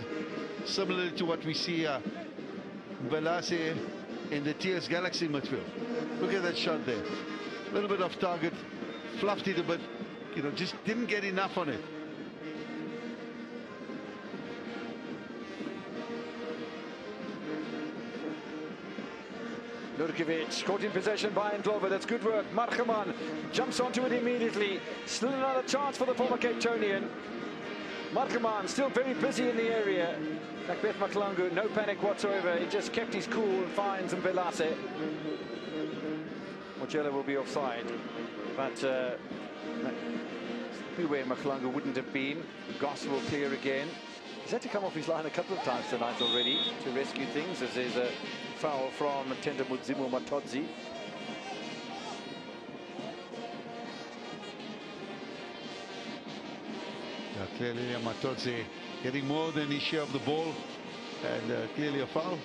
similar to what we see uh, Velase in the TS Galaxy midfield. Look at that shot there. A little bit off target, fluffed it a bit, you know, just didn't get enough on it. Nurkovic caught in possession by Ndlovu. That's good work. Margeman jumps onto it immediately. Still another chance for the former Cape Margeman still very busy in the area. Macbeth Mahlangu, no panic whatsoever. He just kept his cool and finds Mvelase. Mojela will be offside. But uh, where Mahlangu wouldn't have been. Goss will clear again. He's had to come off his line a couple of times tonight already to rescue things as there's a foul from Tenda Mudzimu Matodzi. Clearly Matodzi getting more than his share of the ball and uh, clearly a foul.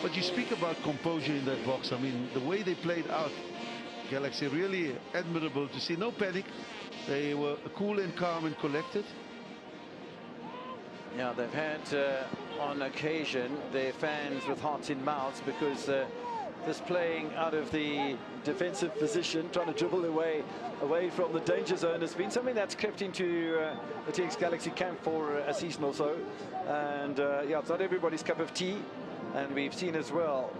But you speak about composure in that box. I mean, the way they played out, Galaxy, really admirable to see. No panic. They were cool and calm and collected. Yeah, they've had uh, on occasion their fans with hearts in mouths because uh, this playing out of the defensive position, trying to dribble away away from the danger zone has been something that's crept into uh, the TS Galaxy camp for a season or so. And uh, yeah, it's not everybody's cup of tea. And we've seen as well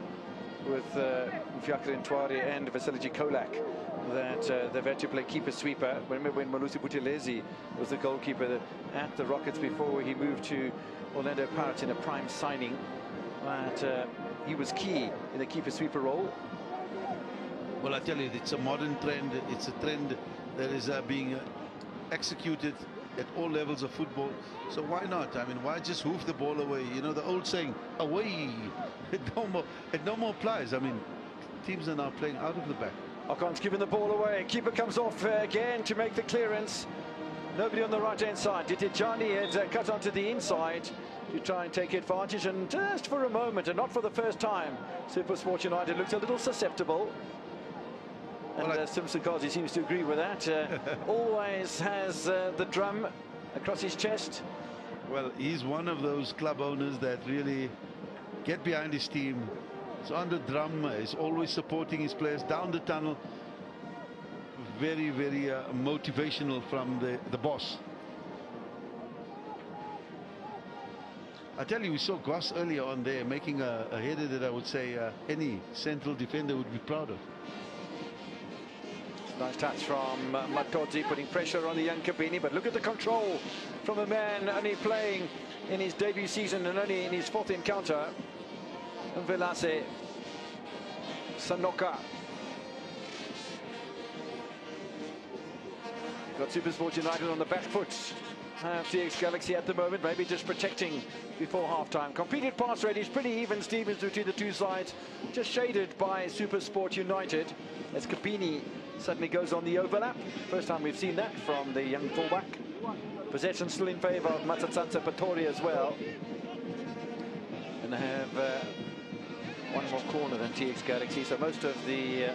with uh, Fiacre Ntwari and Vasilije Kolak that uh, they've had to play keeper sweeper. Remember when Melusi Buthelezi was the goalkeeper at the Rockets before he moved to Orlando Pirates in a prime signing. But uh, he was key in the keeper sweeper role. Well, I tell you, it's a modern trend. It's a trend that is uh, being uh, executed at all levels of football. So why not? I mean, why just hoof the ball away? You know, the old saying, away. It no more, it no more applies. I mean, teams are now playing out of the back. Okon's giving the ball away. Keeper comes off uh, again to make the clearance. Nobody on the right-hand side. Johnny had uh, cut onto the inside to try and take advantage. And just for a moment, and not for the first time, Super Sport United looks a little susceptible. And well, uh, Tim Sukazi seems to agree with that. Uh, always has uh, the drum across his chest. Well, he's one of those club owners that really get behind his team. He's on the drum, he's always supporting his players down the tunnel. Very, very uh, motivational from the, the boss. I tell you, we saw Goss earlier on there making a, a header that I would say uh, any central defender would be proud of. Nice touch from uh, Matodzi, putting pressure on the young Kabini, but look at the control from a man only playing in his debut season and only in his fourth encounter. Velase, Sanoka. Got Supersport United on the back foot. Uh, TS Galaxy at the moment, maybe just protecting before half-time. Completed pass rate is pretty even, Stevens, between the two sides. Just shaded by Supersport United as Kabini suddenly goes on the overlap. First time we've seen that from the young fullback. Possession still in favour of Matatsantsa Patori as well. And they have uh, one more corner than TS Galaxy, so most of the uh,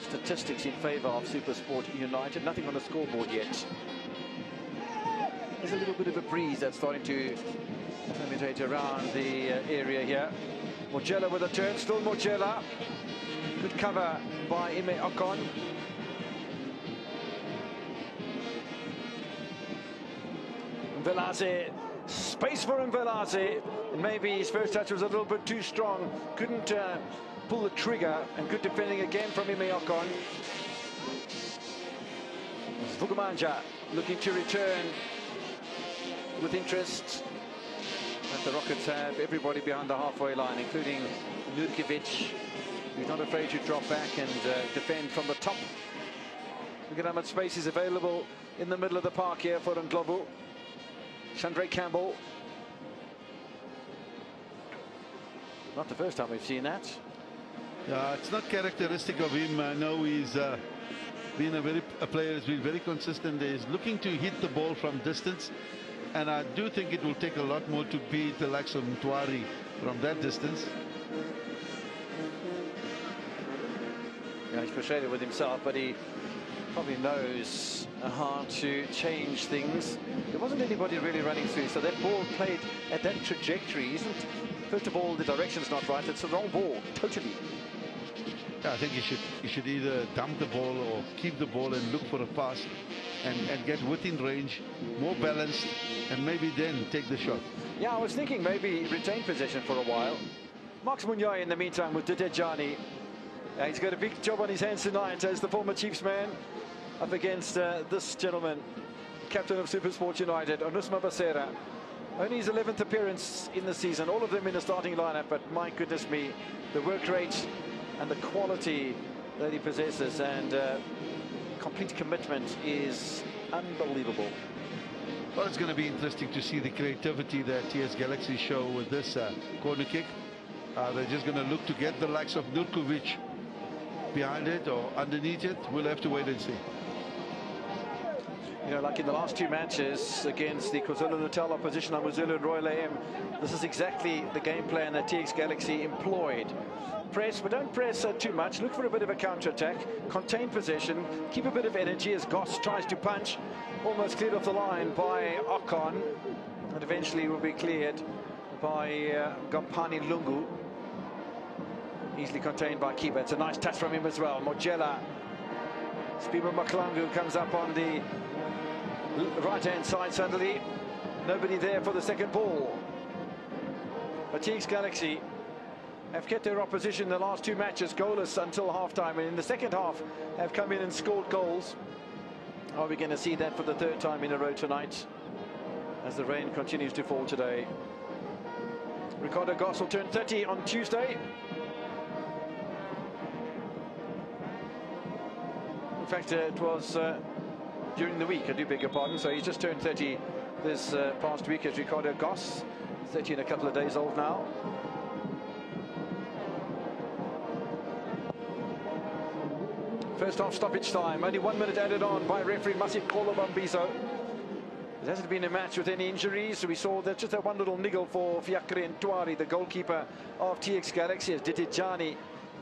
statistics in favour of Supersport United. Nothing on the scoreboard yet. There's a little bit of a breeze that's starting to permeate around the uh, area here. Mojela with a turn, still. Good cover by Ime Okon. Velazzi, space for him, Velazzi. Maybe his first touch was a little bit too strong. Couldn't uh, pull the trigger, and good defending again from Imeokon. Dzvukamanja looking to return with interest. But the Rockets have everybody behind the halfway line, including Nurkovic, who's not afraid to drop back and uh, defend from the top. Look at how much space is available in the middle of the park here for Ndlovu. Shandre Campbell. Not the first time we've seen that. Yeah, it's not characteristic of him. I know he's uh, been a very a player has been very consistent. He's looking to hit the ball from distance, and I do think it will take a lot more to beat the likes of Ntwari from that distance. Yeah, he's frustrated with himself, but he probably knows how to change things. There wasn't anybody really running through, so that ball played at that trajectory isn't, first of all, the direction's not right. It's the wrong ball, totally. I think you should you should either dump the ball or keep the ball and look for a pass and, and get within range, more balanced, and maybe then take the shot. Yeah, I was thinking maybe retain possession for a while. Marks Munyai in the meantime with Dithejane. Uh, he's got a big job on his hands tonight as the former Chiefs man up against uh, this gentleman, captain of Supersport United, Onismor Bhasera. Only his 11th appearance in the season, all of them in the starting lineup, but my goodness me, the work rate and the quality that he possesses and uh, complete commitment is unbelievable. Well, it's going to be interesting to see the creativity that TS Galaxy show with this uh, corner kick. Uh, they're just going to look to get the likes of Nurkovic behind it or underneath it. We'll have to wait and see. You know, like in the last two matches against the KwaZulu-Natal opposition, AmaZulu and Royal AM, this is exactly the game plan that TS Galaxy employed. Press, but don't press uh, too much. Look for a bit of a counter-attack. Contain possession. Keep a bit of energy as Goss tries to punch. Almost cleared off the line by Okon. And eventually will be cleared. by uh, Gamphani Lungu. Easily contained by Kiba. It's a nice touch from him as well. Mojela. Spiba Mahlangu comes up on the right-hand side suddenly. Nobody there for the second ball. But Galaxy have kept their opposition the last two matches goalless until half-time. And in the second half have come in and scored goals. Are we going to see that for the third time in a row tonight? As the rain continues to fall today. Ricardo Goss will turn 30 on Tuesday. In fact, uh, it was uh, during the week, I do beg your pardon. So he's just turned 30 this uh, past week as Ricardo Goss. 30 in a couple of days old now. First half stoppage time, only one minute added on by referee Masixole Bambiso. It hasn't been a match with any injuries. We saw that just that one little niggle for Fiacre Ntwari, the goalkeeper of TS Galaxy, as Dithejane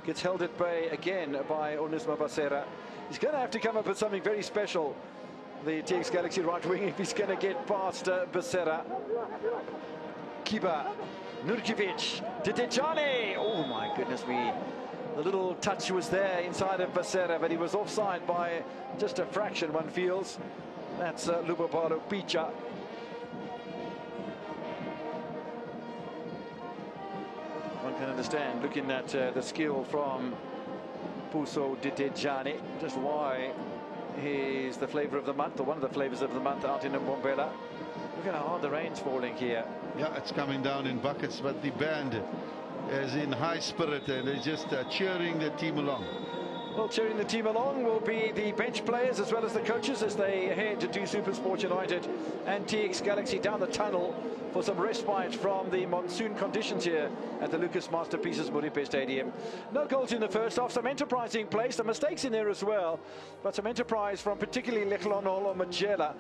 gets held at bay again by Onismor Bhasera. He's going to have to come up with something very special, the TS Galaxy right wing, if he's going to get past uh, Bhasera. Kiba, Nurkovic, Dithejane. Oh my goodness me. The little touch was there inside of Bhasera, but he was offside by just a fraction, one feels. That's uh, Lubobaro Picha. One can understand, looking at uh, the skill from Puso Dithejane, just why he's the flavour of the month, or one of the flavours of the month out in Mbombela. Look at how hard the rain's falling here. Yeah, it's coming down in buckets, but the band is in high spirit and they're just uh, cheering the team along. Well, cheering the team along will be the bench players as well as the coaches as they head to do Super Sport United and TS Galaxy down the tunnel for some respite from the monsoon conditions here at the Lucas Masterpieces Moripe Stadium. No goals in the first half, some enterprising play, some mistakes in there as well, but some enterprise from particularly Lehlohonolo Mojela.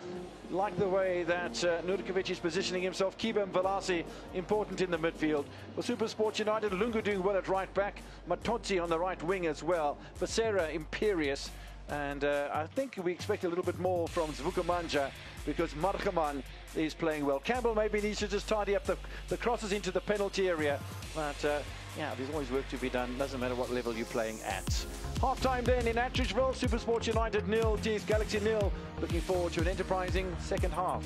Like the way that uh, Nurkovic is positioning himself, Kibem Velasi important in the midfield. For Super Sport United, Lungu doing well at right back, Matodzi on the right wing as well, Bhasera imperious, and uh, I think we expect a little bit more from Dzvukamanja because Margeman is playing well. Campbell maybe needs to just tidy up the, the crosses into the penalty area. But uh, yeah, there's always work to be done. Doesn't matter what level you're playing at. Half time then in Atteridgeville. Super Sports United nil, TS Galaxy nil. Looking forward to an enterprising second half.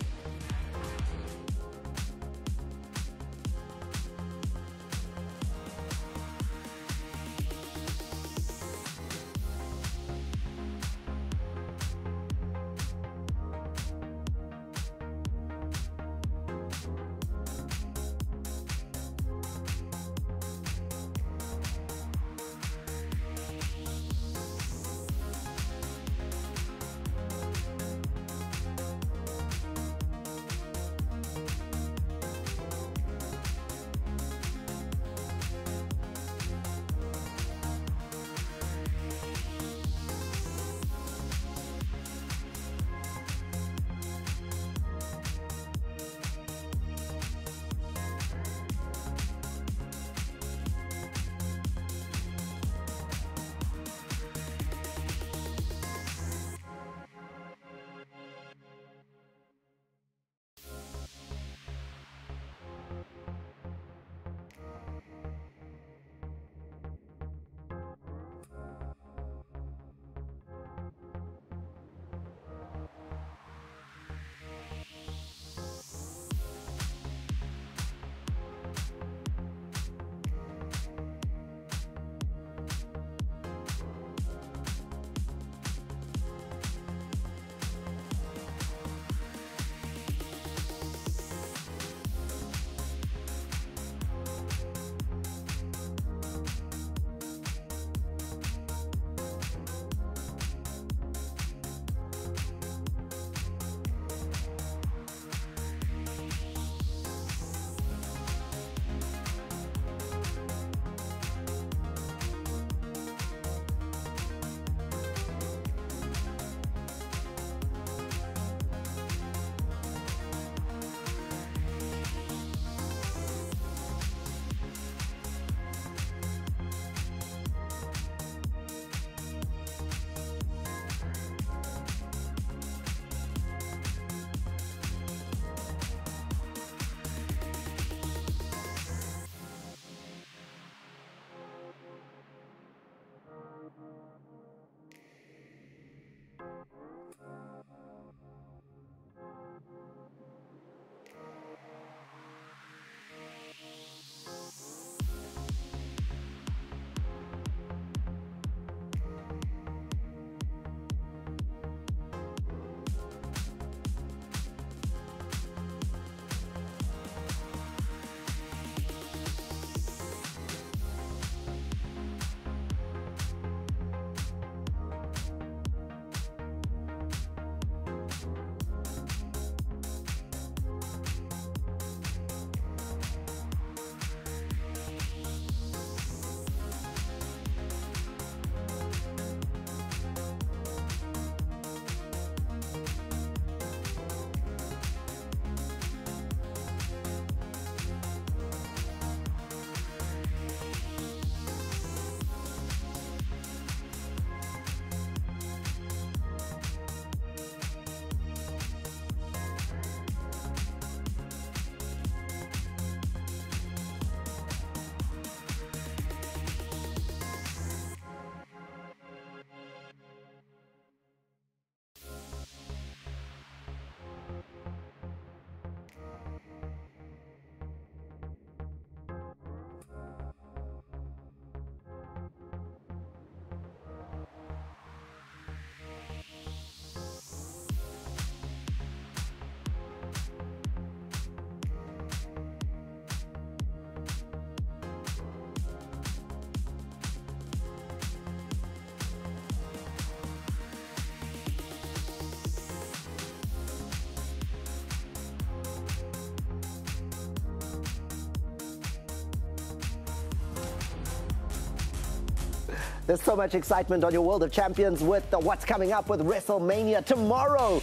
There's so much excitement on your World of Champions with the, what's coming up with WrestleMania tomorrow.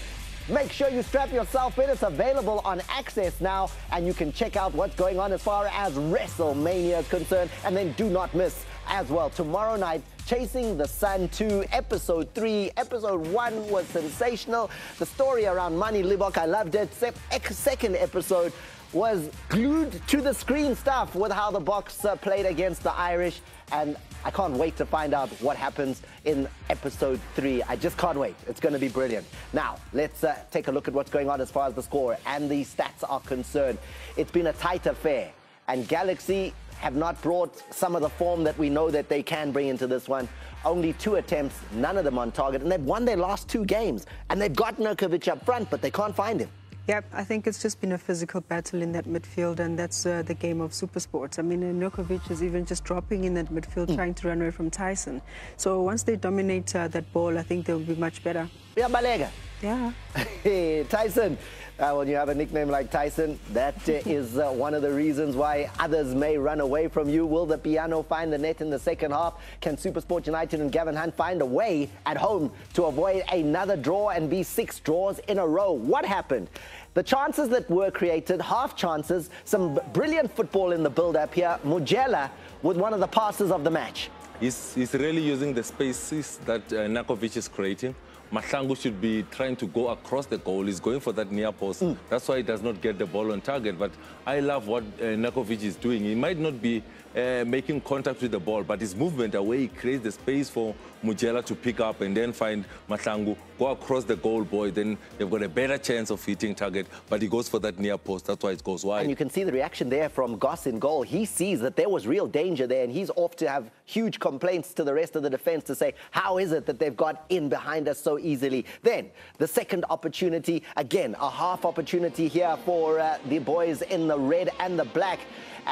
Make sure you strap yourself in. It's available on Access now, and you can check out what's going on as far as WrestleMania is concerned. And then do not miss as well tomorrow night Chasing the Sun 2, Episode 3. Episode 1 was sensational. The story around Manie Libbok, I loved it. Second episode was glued to the screen stuff with how the Boks uh, played against the Irish. And I can't wait to find out what happens in episode three. I just can't wait. It's going to be brilliant. Now, let's uh, take a look at what's going on as far as the score and the stats are concerned. It's been a tight affair. And Galaxy have not brought some of the form that we know that they can bring into this one. Only two attempts, none of them on target, and they've won their last two games. And they've got Nurkovic up front, but they can't find him. Yeah, I think it's just been a physical battle in that midfield, and that's uh, the game of super sports. I mean, Nurkovic is even just dropping in that midfield, mm. trying to run away from Tyson. So once they dominate uh, that ball, I think they'll be much better. Yeah, Balega. Yeah. Hey, Tyson. Uh, when you have a nickname like Tyson, that uh, is uh, one of the reasons why others may run away from you. Will the piano find the net in the second half? Can Supersport United and Gavin Hunt find a way at home to avoid another draw and be six draws in a row? What happened? The chances that were created, half chances, some brilliant football in the build-up here. Mojela with one of the passes of the match. He's, he's really using the spaces that uh, Nurkovic is creating. Mahlangu should be trying to go across the goal. He's going for that near post. Mm. That's why he does not get the ball on target. But I love what uh, Nurkovic is doing. He might not be uh, making contact with the ball, but his movement away creates the space for Mojela to pick up and then find Mahlangu, go across the goal boy, then they've got a better chance of hitting target, but he goes for that near post. That's why it goes wide. And you can see the reaction there from Goss in goal. He sees that there was real danger there, and he's off to have huge complaints to the rest of the defense to say, how is it that they've got in behind us so easily? Then the second opportunity, again, a half opportunity here for uh, the boys in the red and the black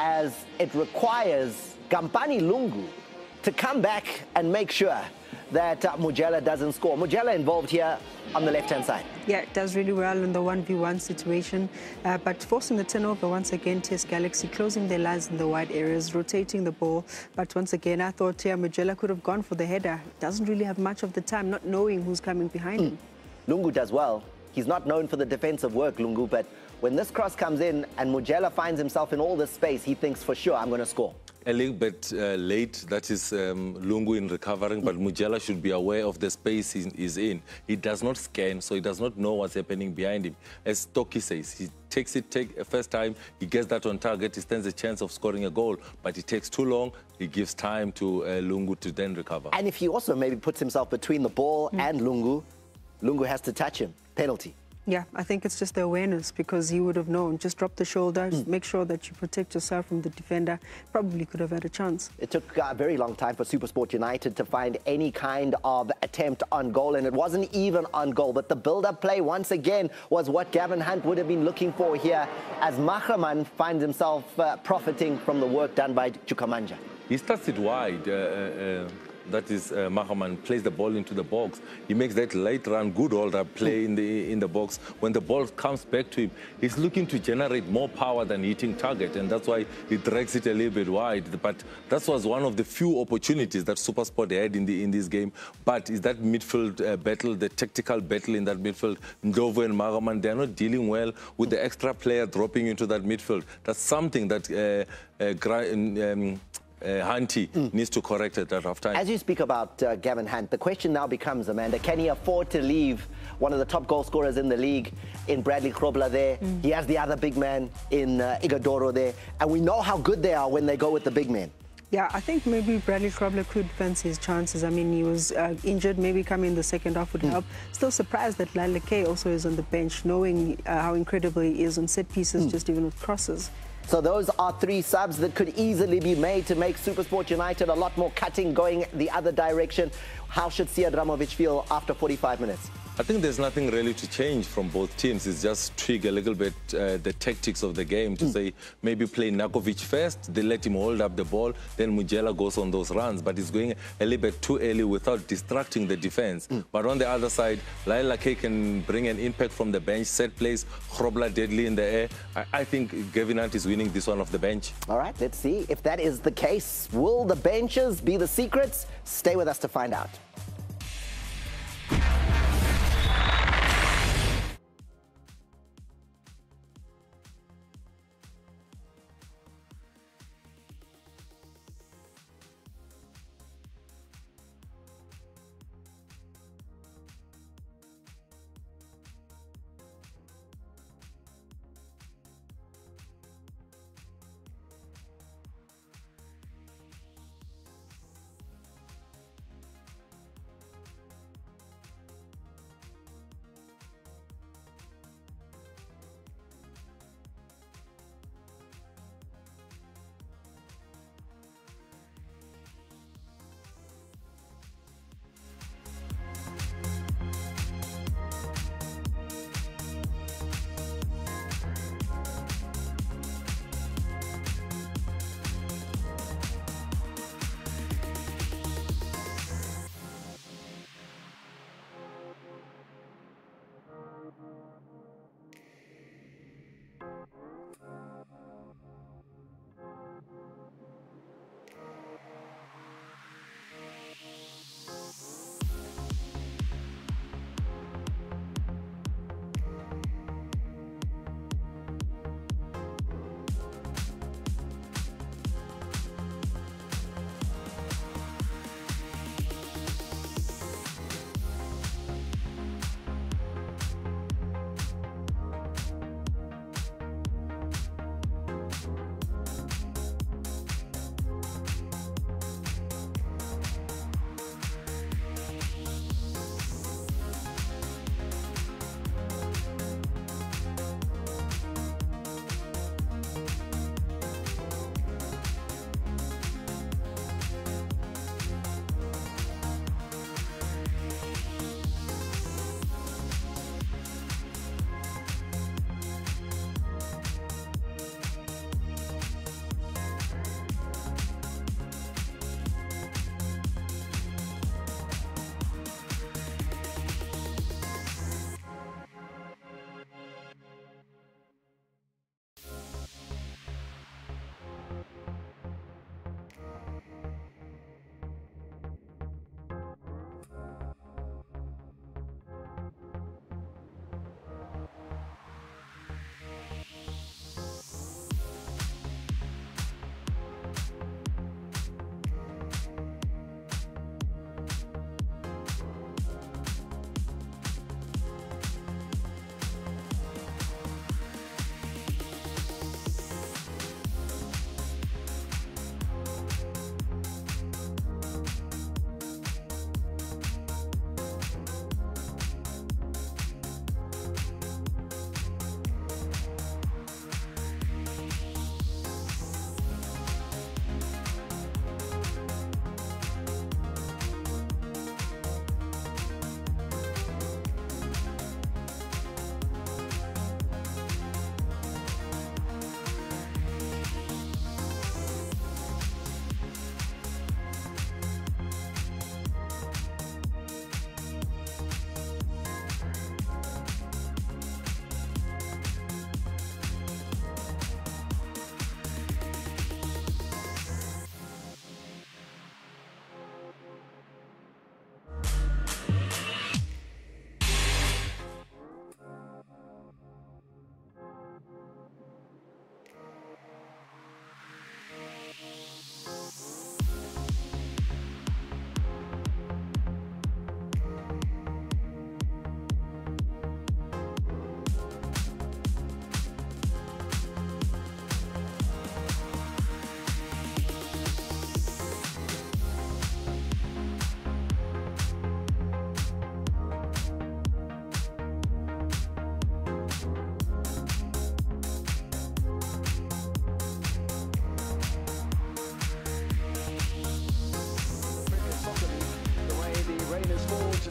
as it requires Gamphani Lungu to come back and make sure that uh, Mojela doesn't score. Mojela involved here on the left-hand side. Yeah, it does really well in the 1v1 situation, uh, but forcing the turnover once again, TS Galaxy closing their lines in the wide areas, rotating the ball. But once again, I thought yeah, Mojela could have gone for the header. Doesn't really have much of the time, not knowing who's coming behind mm. him. Lungu does well. He's not known for the defensive work, Lungu, but when this cross comes in and Mojela finds himself in all this space, he thinks for sure, I'm going to score. A little bit uh, late, that is um, Lungu in recovering, but Mojela should be aware of the space he is in. He does not scan, so he does not know what's happening behind him. As Toki says, he takes it take a first time, he gets that on target, he stands a chance of scoring a goal, but it takes too long, he gives time to uh, Lungu to then recover. And if he also maybe puts himself between the ball mm. and Lungu, Lungu has to touch him. Penalty. Yeah, I think it's just the awareness because he would have known. Just drop the shoulder, mm. make sure that you protect yourself from the defender. Probably could have had a chance. It took a very long time for Supersport United to find any kind of attempt on goal, and it wasn't even on goal. But the build-up play, once again, was what Gavin Hunt would have been looking for here as Margeman finds himself uh, profiting from the work done by Dzvukamanja. He starts it wide. Uh, uh, uh that is uh, Margeman, plays the ball into the box. He makes that late run, good holder play in the in the box. When the ball comes back to him, he's looking to generate more power than hitting target, and that's why he drags it a little bit wide. But that was one of the few opportunities that SuperSport had in the in this game. But is that midfield uh, battle, the tactical battle in that midfield? Ndlovu and Margeman, they're not dealing well with the extra player dropping into that midfield. That's something that uh, uh, um, uh, Hunty mm. needs to correct it at half time. As you speak about uh, Gavin Hunt, the question now becomes, Amanda, can he afford to leave one of the top goal scorers in the league in Bradley Grobler there? Mm. He has the other big man in uh, Ighodaro there. And we know how good they are when they go with the big men. Yeah, I think maybe Bradley Grobler could fancy his chances. I mean, he was uh, injured. Maybe coming in the second half would mm. help. Still surprised that Lyle Lakay also is on the bench, knowing uh, how incredible he is on set pieces, mm. just even with crosses. So those are three subs that could easily be made to make Supersport United a lot more cutting going the other direction. How should Sead Ramovic feel after 45 minutes? I think there's nothing really to change from both teams. It's just tweak a little bit uh, the tactics of the game to mm. say maybe play Nurkovic first, they let him hold up the ball, then Mojela goes on those runs. But he's going a little bit too early without distracting the defense. Mm. But on the other side, Lyle Lakay can bring an impact from the bench, set plays, Grobler deadly in the air. I, I think Gavin Hunt is winning this one off the bench. All right, let's see if that is the case. Will the benches be the secrets? Stay with us to find out.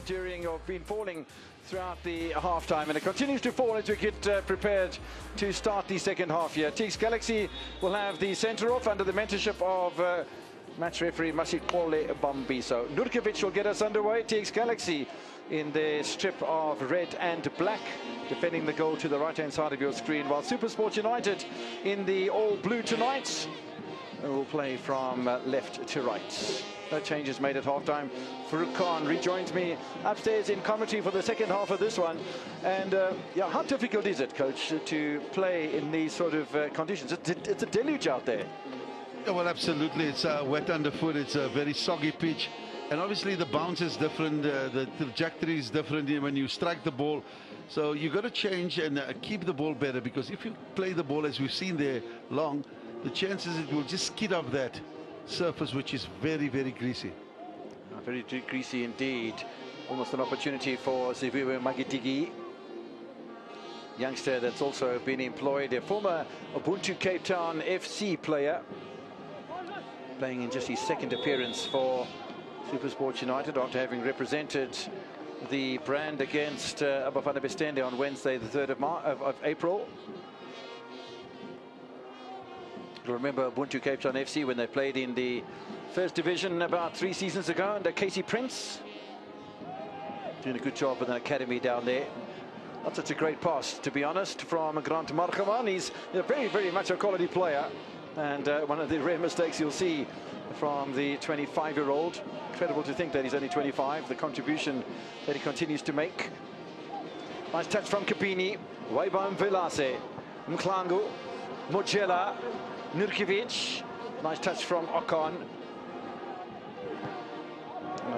During or been falling throughout the half-time, and it continues to fall as we get uh, prepared to start the second half here. TS Galaxy will have the centre-off under the mentorship of uh, match referee Masixole Bambiso. Nurkovic will get us underway. TS Galaxy in the strip of red and black, defending the goal to the right-hand side of your screen, while Supersport United in the all-blue tonight will play from uh, left to right. No changes made at halftime. Farouk Khan rejoins me upstairs in commentary for the second half of this one. And uh, yeah, how difficult is it, coach, to play in these sort of uh, conditions? It's, it's, a deluge out there. Yeah, well, absolutely. It's uh, wet underfoot. It's a very soggy pitch. And obviously the bounce is different. Uh, the trajectory is different when you strike the ball. So you've got to change and uh, keep the ball better because if you play the ball as we've seen there long, the chances it will just skid up that surface, which is very, very greasy. Very greasy indeed. Almost an opportunity for Siviwe Magidigidi. Youngster that's also been employed, a former Ubuntu Cape Town FC player. Playing in just his second appearance for Supersports United after having represented the brand against uh, Abafana Bes'thende on Wednesday, the 3rd of, Mar of, of April. You'll remember Ubuntu Cape Town FC when they played in the first division about three seasons ago under Casey Prince. Doing a good job with an academy down there. Not such a great pass, to be honest, from Grant Margeman. He's very, very much a quality player. And uh, one of the rare mistakes you'll see from the 25-year-old. Incredible to think that he's only 25, the contribution that he continues to make. Nice touch from Kabini, Waibam Velase, Mahlangu, Mojela, Nurkovic. Nice touch from Okon.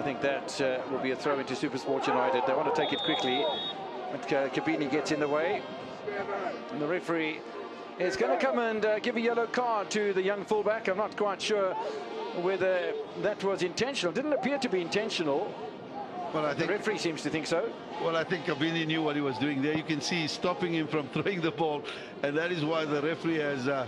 I think that uh, will be a throw into Supersport United. They want to take it quickly. But uh, Kabini gets in the way. And the referee is going to come and uh, give a yellow card to the young fullback. I'm not quite sure whether that was intentional. Didn't appear to be intentional. Well, I think the referee seems to think so. Well, I think Kabini knew what he was doing there. You can see he's stopping him from throwing the ball, and that is why the referee has uh,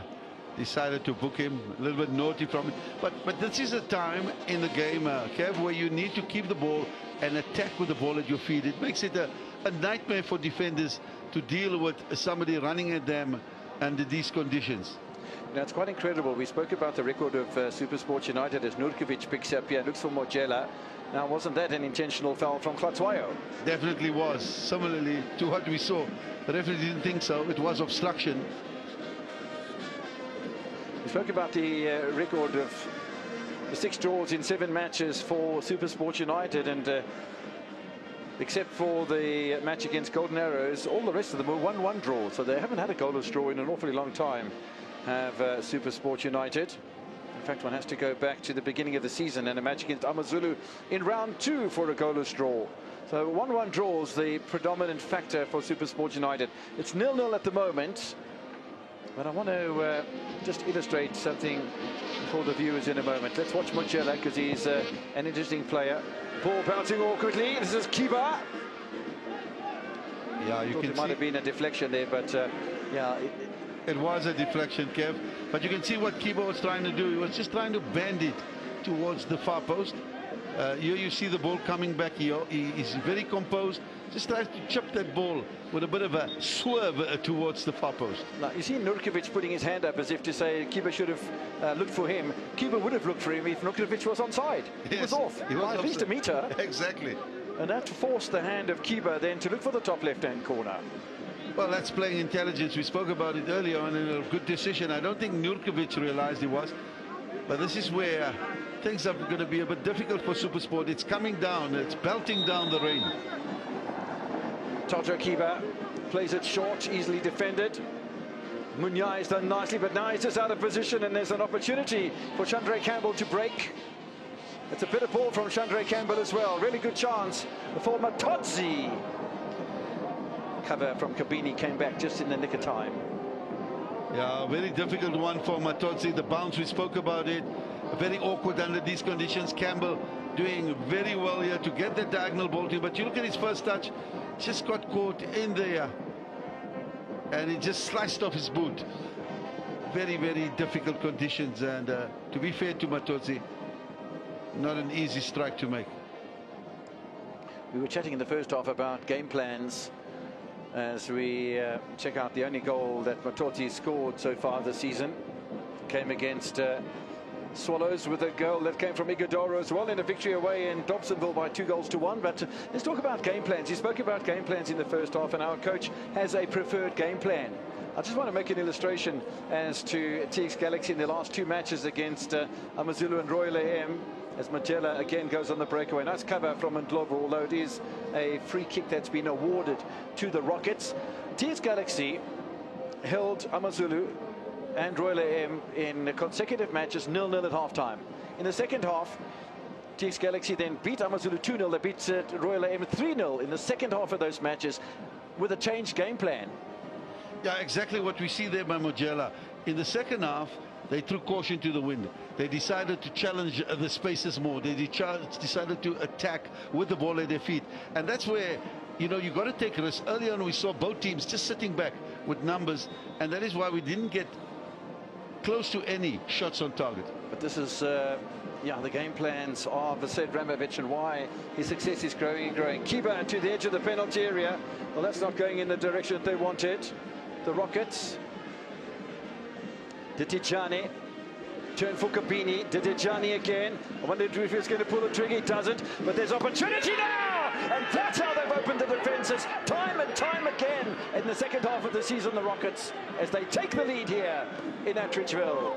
decided to book him. A little bit naughty from it. But but this is a time in the game, uh, Kev, where you need to keep the ball and attack with the ball at your feet. It makes it a, a nightmare for defenders to deal with somebody running at them under these conditions. Now, it's quite incredible. We spoke about the record of uh, Supersport United as Nurkovic picks up here, looks for Mojela. Now, wasn't that an intentional foul from Hlatshwayo? Definitely was. Similarly to what we saw, the referee didn't think so. It was obstruction. We spoke about the uh, record of six draws in seven matches for Supersport United and uh, except for the match against Golden Arrows, all the rest of them were 1-1 draws, so they haven't had a goalless draw in an awfully long time, have uh, Supersport United. In fact, one has to go back to the beginning of the season and a match against Amazulu in round two for a goalless draw. So 1-1 draws the predominant factor for Supersport United. It's nil-nil at the moment. But I want to uh, just illustrate something for the viewers in a moment. Let's watch Mojela because he's uh, an interesting player. Ball bouncing awkwardly. This is Kiba. Yeah, you can it might have been a deflection there, but uh, yeah. It, it, was a deflection, Kev. But you can see what Kiba was trying to do. He was just trying to bend it towards the far post. Uh, here you see the ball coming back. He, he, he's very composed. Just tries to chip that ball with a bit of a swerve uh, towards the far post. Now, you see Nurkovic putting his hand up as if to say Kiba should have uh, looked for him. Kiba would have looked for him if Nurkovic was onside. Yes, he was off he was by at least a metre. Exactly. And that forced the hand of Kiba then to look for the top left-hand corner. Well, that's playing intelligence. We spoke about it earlier on in a good decision. I don't think Nurkovic realized he was. But this is where things are going to be a bit difficult for Supersport. It's coming down. It's belting down the rain. Todro Kiba plays it short, easily defended. Munyai has done nicely, but now he's just out of position, and there's an opportunity for Shandre Campbell to break. It's a bit of ball from Shandre Campbell as well. Really good chance for Matodzi. Cover from Kabini came back just in the nick of time. Yeah, very difficult one for Matodzi. The bounce, we spoke about it. Very awkward under these conditions. Campbell doing very well here to get the diagonal ball to him. But you look at his first touch, just got caught in there. And he just sliced off his boot. Very, very difficult conditions. And uh, to be fair to Matodzi, not an easy strike to make. We were chatting in the first half about game plans as we uh, check out the only goal that Matodzi scored so far this season. Came against uh, Swallows with a goal that came from Ighodaro as well in a victory away in Dobsonville by two goals to one. But let's talk about game plans. He spoke about game plans in the first half, and our coach has a preferred game plan. I just want to make an illustration as to TS Galaxy in the last two matches against uh, Amazulu and Royal AM as Mojela again goes on the breakaway. Nice cover from Ndlovu, although it is a free kick that's been awarded to the Rockets. TS Galaxy held Amazulu and Royal AM in consecutive matches nil-nil at halftime. In the second half, TS Galaxy then beat Amazulu 2-0. They beat uh, Royal AM 3-0 in the second half of those matches with a changed game plan. Yeah, exactly what we see there by Mojela. In the second half, they threw caution to the wind. They decided to challenge uh, the spaces more. They de decided to attack with the ball at their feet. And that's where, you know, you've got to take risks. Early on, we saw both teams just sitting back with numbers. And that is why we didn't get close to any shots on target. But this is, uh, yeah, the game plans of Sead Ramovic and why his success is growing and growing. Kiba to the edge of the penalty area. Well, that's not going in the direction that they wanted. The Rockets. Dithejane. Turn for Kabini. Dithejane again. I wonder if he's going to pull the trigger. He doesn't. But there's opportunity now! And that's how they've opened the defences time and time again in the second half of the season, the Rockets, as they take the lead here in Atteridgeville.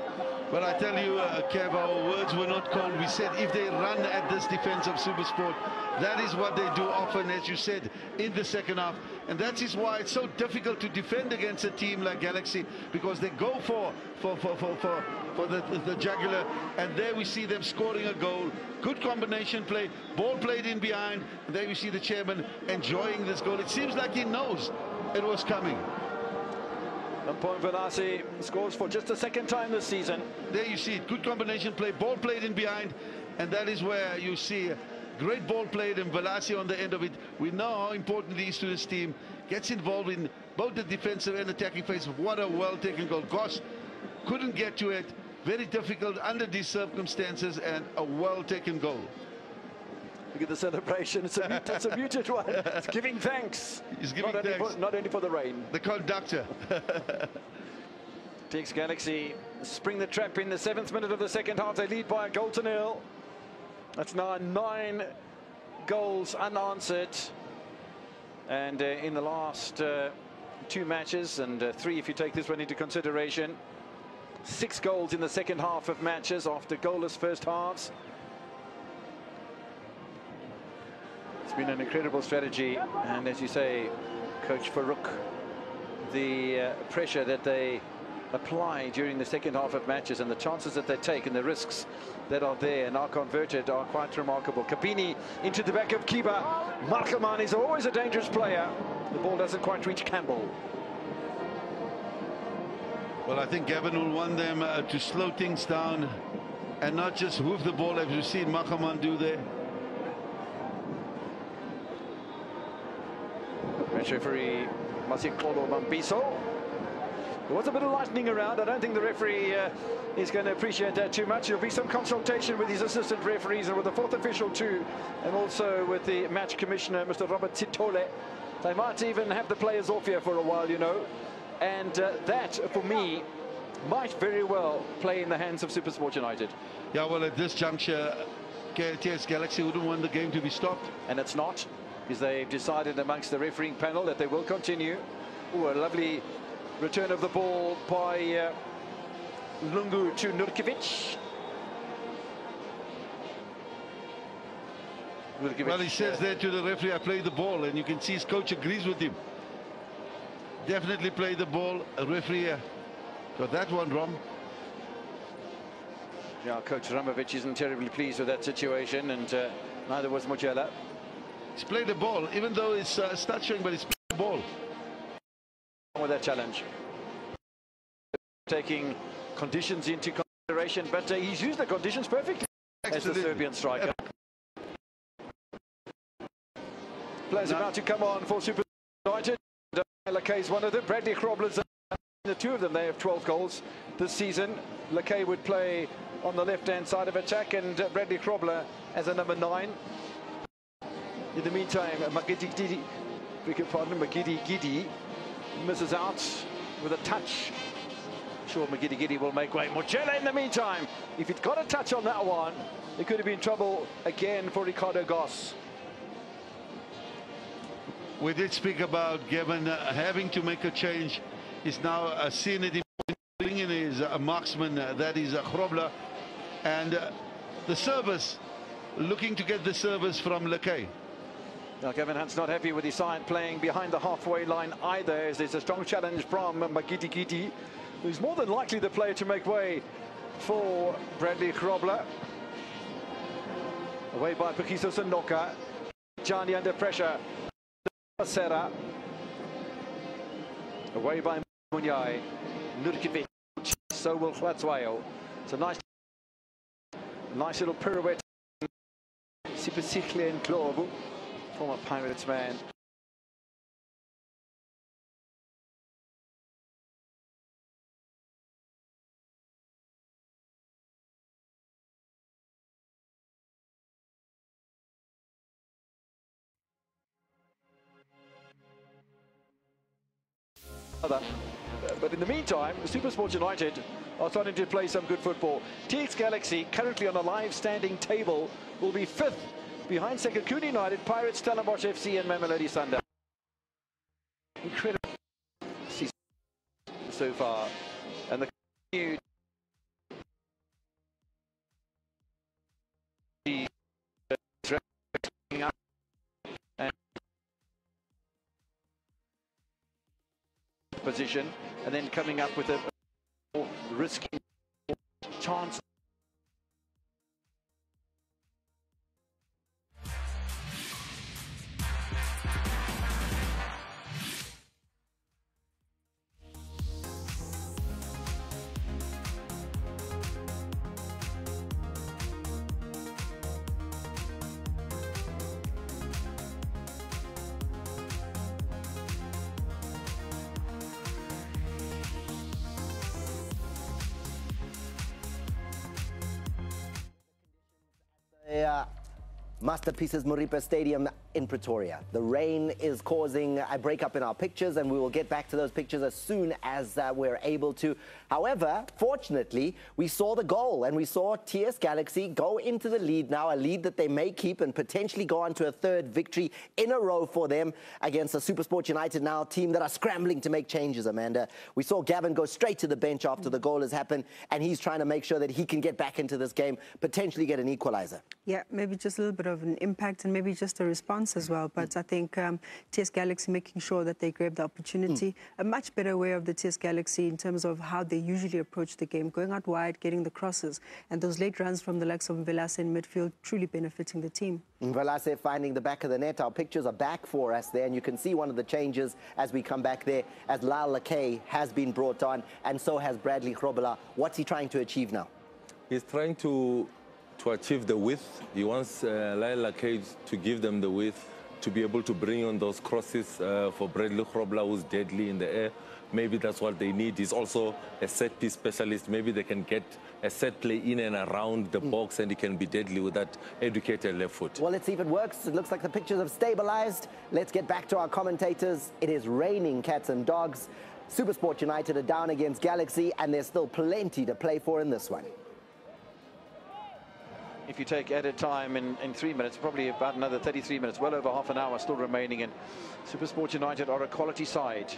Well, I tell you, uh, Kev, our words were not cold. We said if they run at this defense of Supersport, that is what they do often, as you said, in the second half. And that is why it's so difficult to defend against a team like Galaxy, because they go for for for for for, for the, the, jugular, and there we see them scoring a goal. Good combination play, ball played in behind. And there we see the chairman enjoying this goal. It seems like he knows it was coming. Mpho Velasi scores for just the second time this season. There you see it. Good combination play. Ball played in behind. And that is where you see great ball played and Velasi on the end of it. We know how important he is to this team. Gets involved in both the defensive and attacking phase. What a well-taken goal. Goss couldn't get to it. Very difficult under these circumstances and a well-taken goal. Look at the celebration. It's a, it's a muted one. It's giving thanks. He's giving not thanks. Only for, not only for the rain. The conductor. TS Galaxy spring the trap in the seventh minute of the second half. They lead by a goal to nil. That's now nine goals unanswered. And uh, in the last uh, two matches, and uh, three if you take this one into consideration, six goals in the second half of matches after goalless first halves. Been an incredible strategy, and as you say, Coach Farouk, the uh, pressure that they apply during the second half of matches and the chances that they take and the risks that are there and are converted are quite remarkable. Kabini into the back of Kiba. Margeman is always a dangerous player. The ball doesn't quite reach Campbell. Well, I think Gavin will want them uh, to slow things down and not just hoof the ball as we've seen Margeman do there. Match referee Masixole Bambiso. There was a bit of lightning around. I don't think the referee uh, is going to appreciate that too much. There'll be some consultation with his assistant referees and with the fourth official too, and also with the match commissioner, Mr. Robert Titole. They might even have the players off here for a while, you know. And uh, that, for me, might very well play in the hands of Supersport United. Yeah, well, at this juncture, TS Galaxy wouldn't want the game to be stopped. And it's not, because they've decided amongst the refereeing panel that they will continue. Oh, a lovely return of the ball by uh, Lungu to Nurkovic. Well, he says there to the referee, I played the ball, and you can see his coach agrees with him. Definitely played the ball. A referee uh, got that one wrong. Yeah, Coach Ramovic isn't terribly pleased with that situation, and uh, neither was Mojela. He's played the ball, even though it's uh, stuttering, but he's played the ball with that challenge. Taking conditions into consideration, but uh, he's used the conditions perfectly as the Serbian striker. Players no. about to come on for Super United. Lakay is one of them. Bradley Grobler's the two of them. They have 12 goals this season. Lakay would play on the left-hand side of attack, and uh, Bradley Grobler as a number nine. In the meantime, Magidigidi, beg your pardon, Magidigidi misses out with a touch. Sure, Magidigidi will make way. Mojela in the meantime, if he'd got a touch on that one, it could have been trouble again for Ricardo Goss. We did speak about Gavin uh, having to make a change. He's now uh, seen it bringing is a marksman, uh, that is a Grobler. And uh, the service, looking to get the service from Lakay. Now, Gavin Hunt's not happy with his side playing behind the halfway line either, as there's a strong challenge from Magidigidi, who's more than likely the player to make way for Bradley Grobler. Away by Pogiso Sanoka. Johnny under pressure. Serra. Away by Munyai. Nurkovic. So will Hlatshwayo. It's a nice, nice little pirouette. Sipasikle and Globo former Pirates man. But in the meantime, Supersport United are starting to play some good football. TS Galaxy, currently on a live standing table, will be fifth behind Sekhukhune United, Pirates, Stellenbosch FC and Mamelodi Sundowns. Incredible season so far. And the new position and then coming up with a risky chance Masterpieces Moripe Stadium in Pretoria. The rain is causing a breakup in our pictures, and we will get back to those pictures as soon as uh, we're able to. However, fortunately, we saw the goal, and we saw TS Galaxy go into the lead now, a lead that they may keep and potentially go on to a third victory in a row for them against a Supersport United now team that are scrambling to make changes, Amanda. We saw Gavin go straight to the bench after the goal has happened, and he's trying to make sure that he can get back into this game, potentially get an equalizer. Yeah, maybe just a little bit of an impact and maybe just a response as well. But mm. I think um, TS Galaxy making sure that they grab the opportunity, mm. a much better way of the TS Galaxy in terms of how they usually approach the game, going out wide, getting the crosses, and those late runs from the likes of Velase in midfield truly benefiting the team. Velase finding the back of the net. Our pictures are back for us there, and you can see one of the changes as we come back there, as Lyle Lakay has been brought on, and so has Bradley Grobler. What's he trying to achieve now? He's trying to to achieve the width. He wants uh, Lyle Lakay to give them the width to be able to bring on those crosses uh, for Bradley Grobler, who's deadly in the air. Maybe that's what they need. He's also a set piece specialist. Maybe they can get a set play in and around the mm. box and he can be deadly with that educated left foot. Well, let's see if it works. It looks like the pictures have stabilized. Let's get back to our commentators. It is raining cats and dogs. Supersport United are down against Galaxy and there's still plenty to play for in this one if you take added time in, in three minutes, probably about another 33 minutes, well over half an hour still remaining. And Supersport United are a quality side.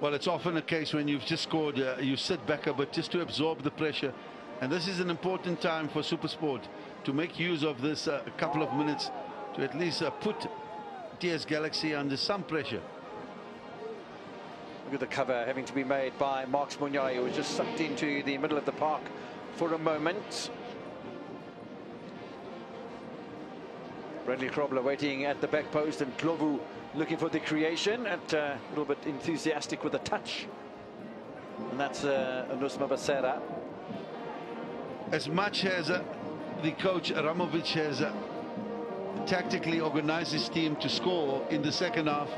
Well, it's often a case when you've just scored, uh, you sit back a bit just to absorb the pressure. And this is an important time for Supersport to make use of this uh, couple of minutes to at least uh, put TS Galaxy under some pressure. Look at the cover having to be made by Marks Munyai, who was just sucked into the middle of the park for a moment. Bradley Grobler waiting at the back post and Ndlovu looking for the creation and uh, a little bit enthusiastic with the touch. And that's uh, Onismor Bhasera. As much as uh, the coach Ramovic has uh, tactically organized his team to score in the second half,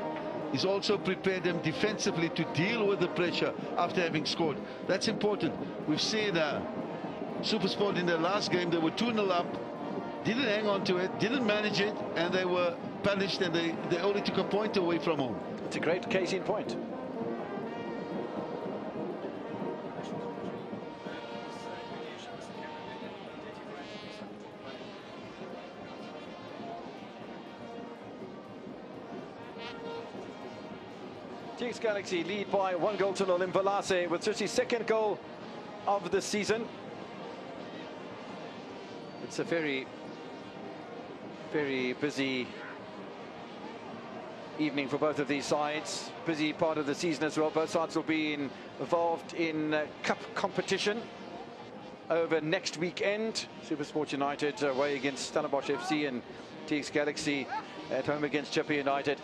he's also prepared them defensively to deal with the pressure after having scored. That's important. We've seen uh, Supersport in their last game, they were 2-0 up, didn't hang on to it, didn't manage it, and they were punished and they, they only took a point away from home. It's a great case in point. TS Galaxy lead by one goal to nil in Velase with just his second goal of the season. It's a very, very busy evening for both of these sides. Busy part of the season as well. Both sides will be in, involved in uh, cup competition over next weekend. Supersport United away against Stellenbosch FC and TS Galaxy at home against Chippa United.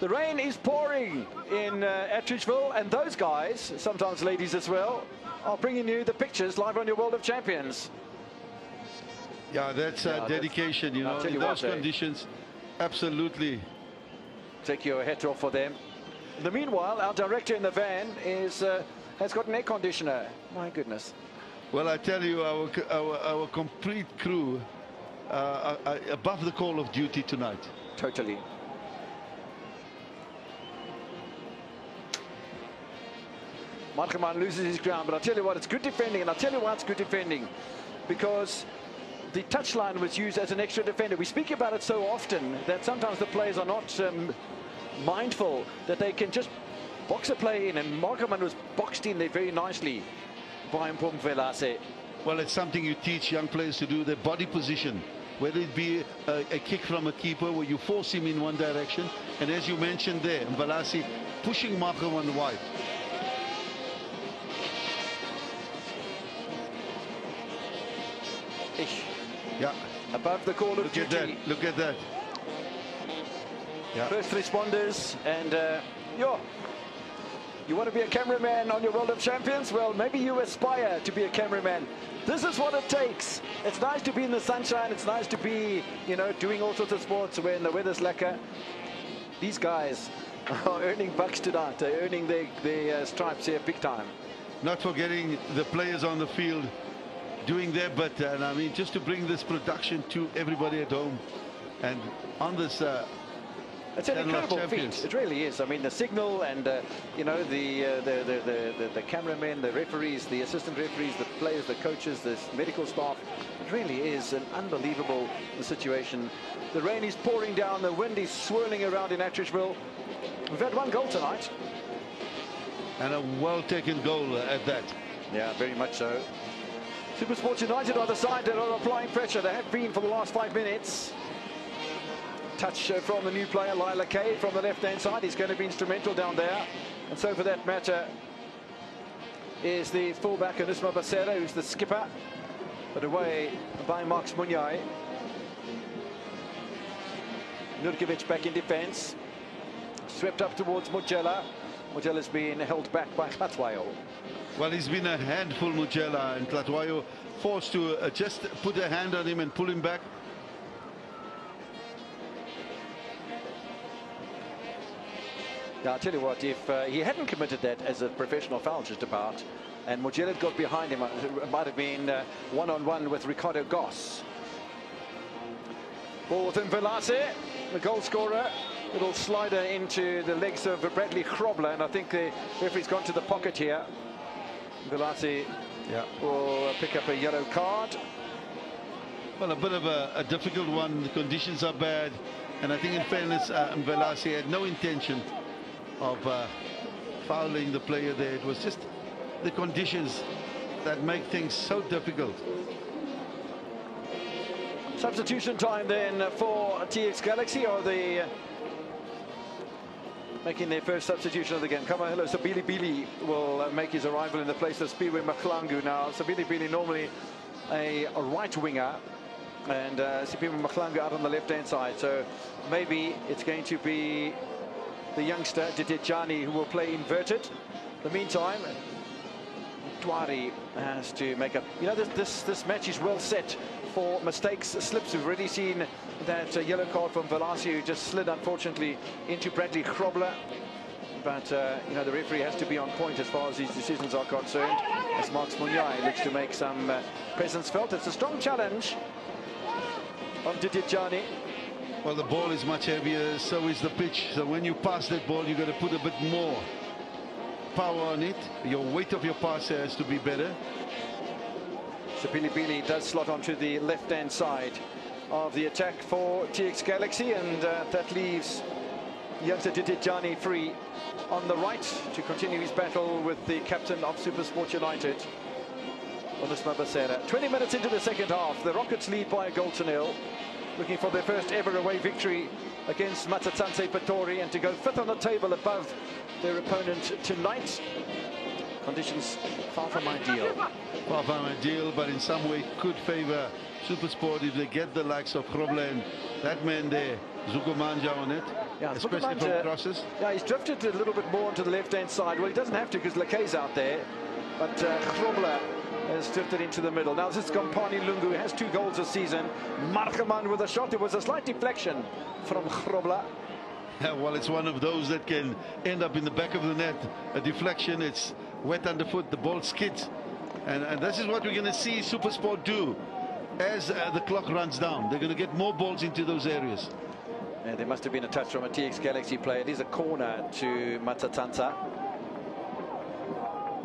The rain is pouring in uh, Atteridgeville, and those guys, sometimes ladies as well, are bringing you the pictures live on your World of Champions. Yeah, that's uh, Yeah, dedication, you know, in you those what, eh? conditions. Absolutely. Take your hat off for them. In the meanwhile, our director in the van is uh, has got an air conditioner. My goodness. Well, I tell you, our, our, our complete crew uh, are, are above the call of duty tonight. Totally. Margeman loses his ground, but I'll tell you what, it's good defending, and I'll tell you why it's good defending. Because the touchline was used as an extra defender. We speak about it so often that sometimes the players are not um, mindful that they can just box a play in, and Margeman was boxed in there very nicely by Mpom Velase. Well, it's something you teach young players to do, their body position. Whether it be a, a kick from a keeper where you force him in one direction, and as you mentioned there, Mbalasi pushing Margeman on the wide. Ish. Yeah, Above the call of look duty. at that, look at that. Yeah. First responders and uh, yo, you want to be a cameraman on your World of Champions? Well, maybe you aspire to be a cameraman. This is what it takes. It's nice to be in the sunshine. It's nice to be, you know, doing all sorts of sports when the weather's lekker. These guys are earning bucks tonight. They're earning their, their uh, stripes here big time. Not forgetting the players on the field doing their bit, and I mean, just to bring this production to everybody at home. And on this uh, It's an incredible feat. It really is. I mean, the signal and uh, you know the, uh, the, the the the the cameramen, the referees, the assistant referees, the players, the coaches, the medical staff. It really is an unbelievable situation. The rain is pouring down. The wind is swirling around in Atteridgeville. We've had one goal tonight. and a well-taken goal at that. Yeah, very much so. Supersports United on the side that are applying pressure. They have been for the last five minutes. Touch uh, from the new player, Lyle Lakay, from the left-hand side. He's going to be instrumental down there. And so for that matter is the fullback, Onismor Bhasera, who's the skipper. But away by Marks Munyai. Nurkovic back in defence. Swept up towards Mojela. Mojela's being held back by Hlatshwayo. Well, he's been a handful, Mojela, and Hlatshwayo forced to uh, just put a hand on him and pull him back. Yeah, I'll tell you what, if uh, he hadn't committed that as a professional foul just about, and Mojela got behind him, uh, it might have been uh, one-on-one with Ricardo Goss. Ball within Velase, the goal scorer. Little slider into the legs of Bradley Grobler, and I think the referee's gone to the pocket here. Velase Yeah. will pick up a yellow card. Well, a bit of a, a difficult one. The conditions are bad. And I think, in fairness, uh, Mvelase had no intention of uh, fouling the player there. It was just the conditions that make things so difficult. Substitution time then for TS Galaxy or the uh, making their first substitution of the game. Come on, hello. Sabili Bili will uh, make his arrival in the place of Spiwe Mahlangu now. Sabili Bili normally a, a right winger and uh, Sipiwe Mahlangu out on the left-hand side. So maybe it's going to be the youngster Dithejane who will play inverted. In the meantime, Ntwari has to make up. You know, this, this, this match is well set for mistakes, slips. We've already seen that uh, yellow card from Velasio who just slid, unfortunately, into Bradley Grobler. But, uh, you know, the referee has to be on point as far as these decisions are concerned. As Marks Munyai looks to make some uh, presence felt. It's a strong challenge of Dithejane. Well, the ball is much heavier, so is the pitch. So when you pass that ball, you've got to put a bit more power on it. Your weight of your pass has to be better. So Bilibili does slot onto the left-hand side of the attack for TS Galaxy, and uh, that leaves youngster Dithejane free on the right to continue his battle with the captain of Supersport United, Onismor Bhasera. 20 minutes into the second half, the Rockets lead by a goal to nil, looking for their first ever away victory against Matatanse Patori and to go fifth on the table above their opponent tonight. Conditions far from ideal. Far from ideal, but in some way could favour Supersport if they get the likes of Groble and that man there, Dzvukamanja on it, yeah, especially from crosses. Yeah, he's drifted a little bit more onto the left-hand side. Well, he doesn't have to because Lakay's out there, but uh, has drifted into the middle. Now this is Gamphani Lungu, has two goals this season. Margeman with a shot. It was a slight deflection from Grobler. Yeah, well, it's one of those that can end up in the back of the net. A deflection, it's wet underfoot, the ball skids. And, and this is what we're going to see Supersport do as uh, the clock runs down. They're going to get more balls into those areas. Yeah, there must have been a touch from a TS Galaxy player. It is a corner to Matatanta.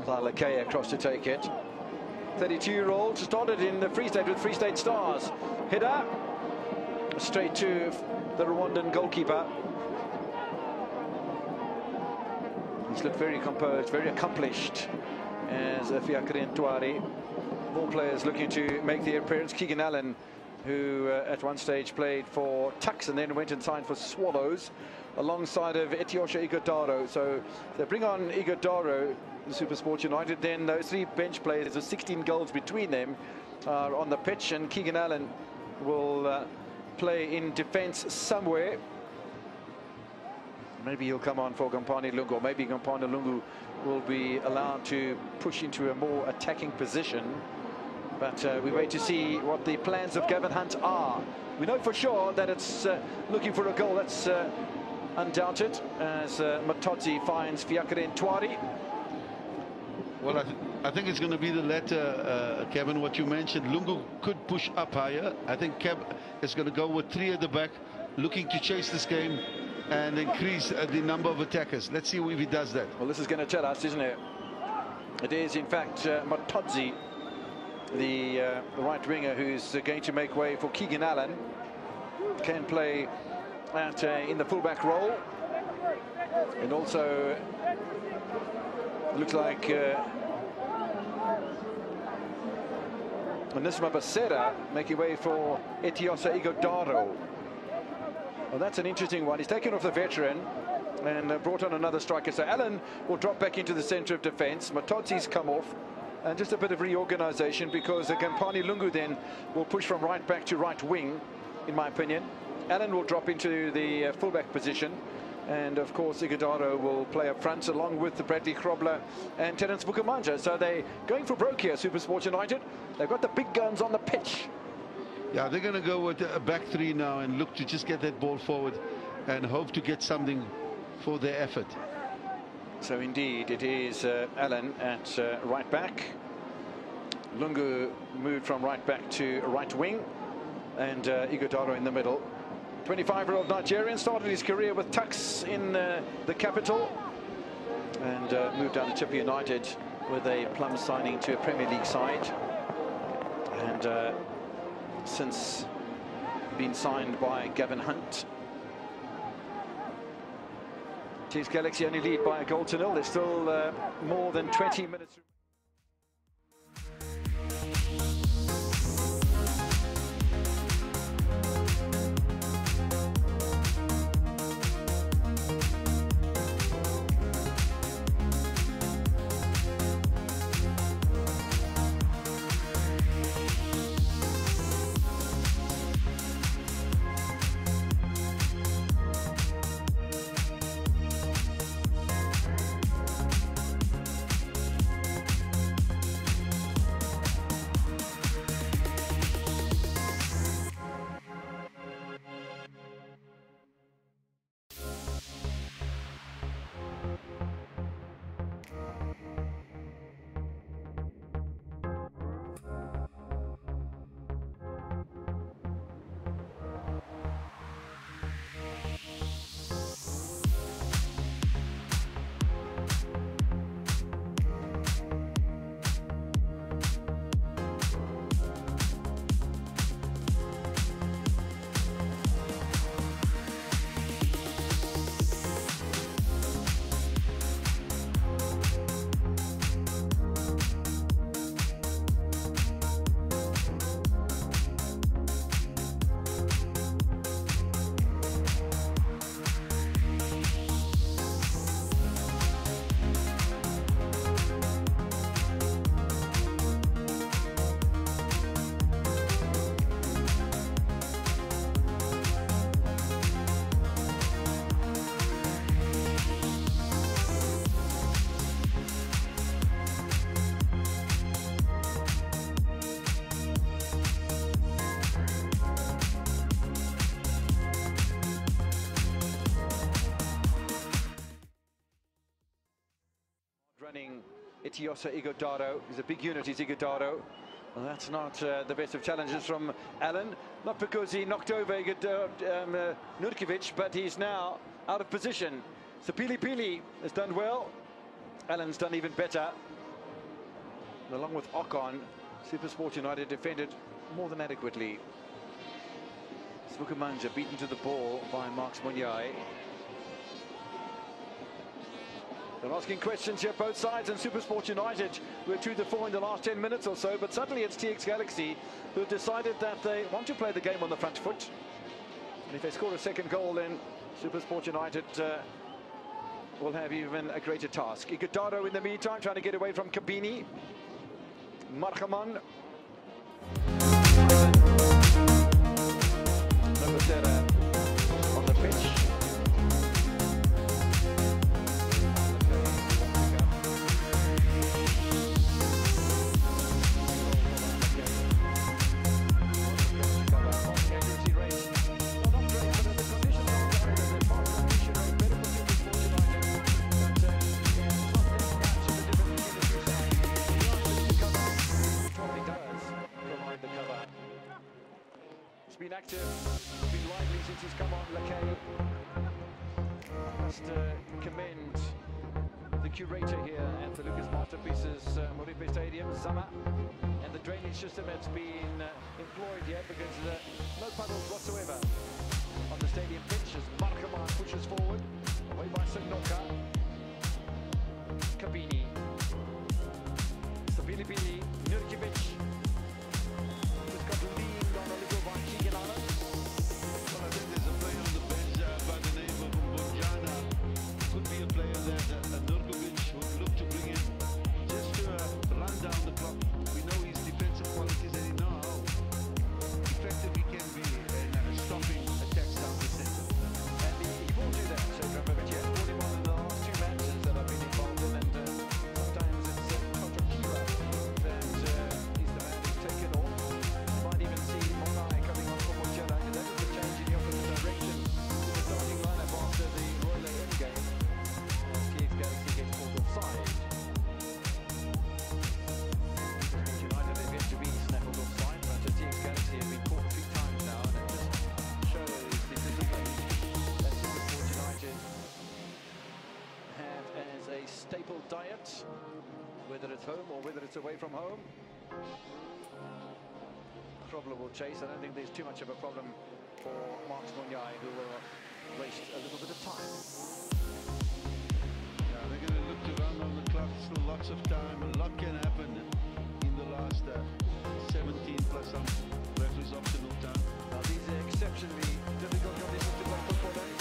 Lakay across to take it. 32-year-old started in the Free State with Free State Stars. Hit Header straight to the Rwandan goalkeeper. He's looked very composed, very accomplished as Fiacre Ntwari. More players looking to make their appearance. Keegan Allen, who uh, at one stage played for Tuks and then went and signed for Swallows, alongside of Etiosa Ighodaro. So they bring on Ighodaro, the Supersport United. Then those three bench players, with 16 goals between them, are on the pitch, and Keegan Allen will uh, play in defence somewhere. Maybe he'll come on for Gamphani Lungu, maybe Gamphani Lungu will be allowed to push into a more attacking position. But uh, we wait to see what the plans of Gavin Hunt are. We know for sure that it's uh, looking for a goal. That's uh, undoubted as uh, Matodzi finds Fiacre Ntwari. Well, I, th I, think it's going to be the latter, uh, Kevin, what you mentioned. Lungu could push up higher. I think Kev is going to go with three at the back, looking to chase this game and increase uh, the number of attackers. Let's see if he does that. Well, this is going to tell us, isn't it? It is, in fact, uh, Matodzi, the, uh, the right winger, who's going to make way for Keegan Allen. Can play at, uh, in the fullback role. And also looks like uh, Onismor Bhasera making way for Etiosa Ighodaro. Well, that's an interesting one. He's taken off the veteran and uh, brought on another striker. So Allen will drop back into the centre of defence. Matodzi's come off. And just a bit of reorganisation because Gamphani Lungu then will push from right back to right wing, in my opinion. Allen will drop into the uh, fullback position. And of course, Ighodaro will play up front along with the Bradley Grobler and Terence Dzvukamanja. So they're going for broke here, Supersport United. They've got the big guns on the pitch. Yeah, they're going to go with a back three now and look to just get that ball forward and hope to get something for their effort. So indeed, it is uh, Allen at uh, right back. Lungu moved from right back to right wing and uh, in the middle. 25-year-old Nigerian started his career with Tuks in uh, the capital and uh, moved down to Chippa United with a plum signing to a Premier League side. And uh, since been signed by Gavin Hunt. TS Galaxy only lead by a goal to nil. There's still uh, more than 20 minutes. Etiosa Ighodaro. He's a big unit, he's Ighodaro. Well, that's not uh, the best of challenges from Allen. Not because he knocked over um, uh, Nurkovic, but he's now out of position. So Pili Pili has done well. Allen's done even better. And along with Okon, Supersport United defended more than adequately. Dzvukamanja beaten to the ball by Marks Munyai. They're asking questions here, both sides, and Supersport United were 2 to 4 in the last 10 minutes or so, but suddenly it's TS Galaxy who have decided that they want to play the game on the front foot. And if they score a second goal, then Supersport United uh, will have even a greater task. Ighodaro in the meantime trying to get away from Kabini. Margeman. Curator here at the Lucas Masterpieces uh, Moripe Stadium, Zama, and the drainage system that's been uh, employed here because uh, no puddles whatsoever on the stadium pitch as Margeman pushes forward, away by Sanoka. Kabini. Sabilibili, Nurkovic, chase. I don't think there's too much of a problem for Marks Munyai, who will waste a little bit of time. Yeah, they're going to look to run on the clock. Still lots of time. A lot can happen in the last uh, 17 plus some referees optional time. Now, these are exceptionally difficult conditions to play football in.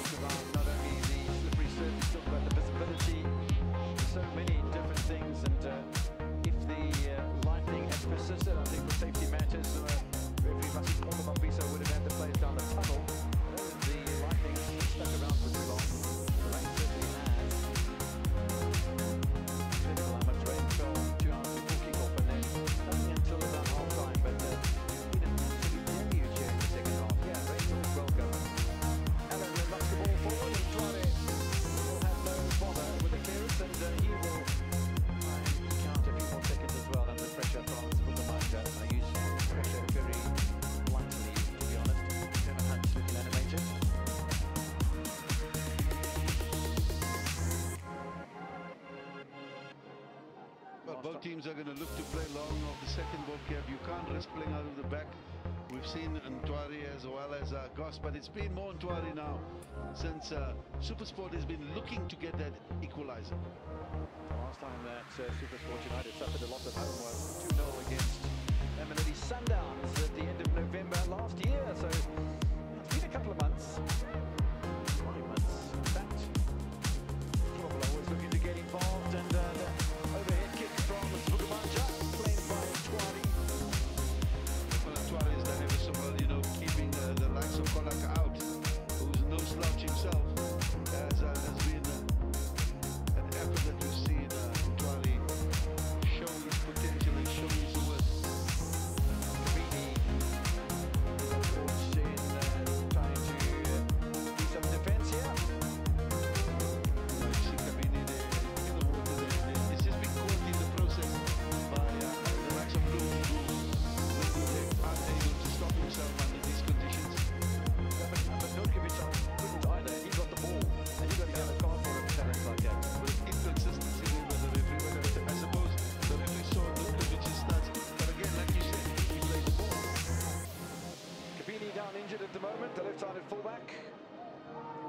Talk about not only the slippery surface, talk about the visibility, so many different things. And uh, if the uh, lightning had persisted, I think for safety matters, uh, referee Masi Pisa would have had the players down the tunnel. The lightning stuck around for too long. The nothing until about half time. But uh, here in the second half. Yeah. Allen the ball forward Ntwari will have no bother with the clearance and uh, he will Teams are going to look to play long off the second ball cap. You can't risk playing out of the back. We've seen Ntwari as well as uh, Goss, but it's been more Ntwari now since uh, Supersport has been looking to get that equalizer. The last time that uh, Supersport United suffered a loss at home was 2-0 against Mamelodi Sundowns at the end of November last year. So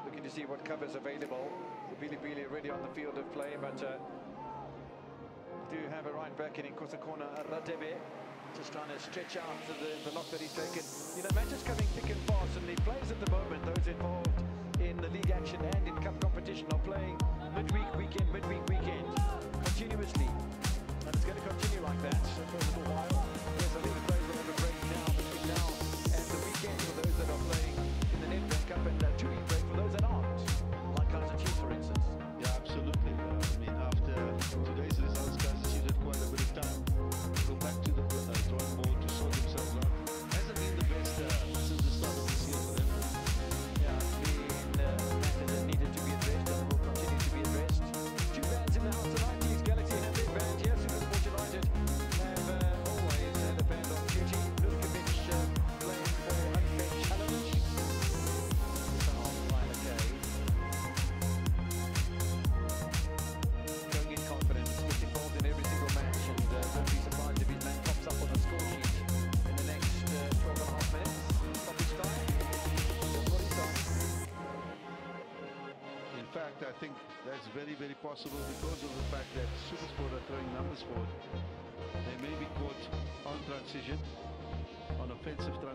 Looking to see what covers available. Billy already on the field of play, but uh, do have a right back in Nkosakona Radebe. Just trying to stretch out the, the lock that he's taken. You know, matches coming thick and fast, and the players at the moment, those involved in the league action and in cup competition, are playing midweek, weekend, midweek, weekend, continuously. And it's going to continue like that for a little while.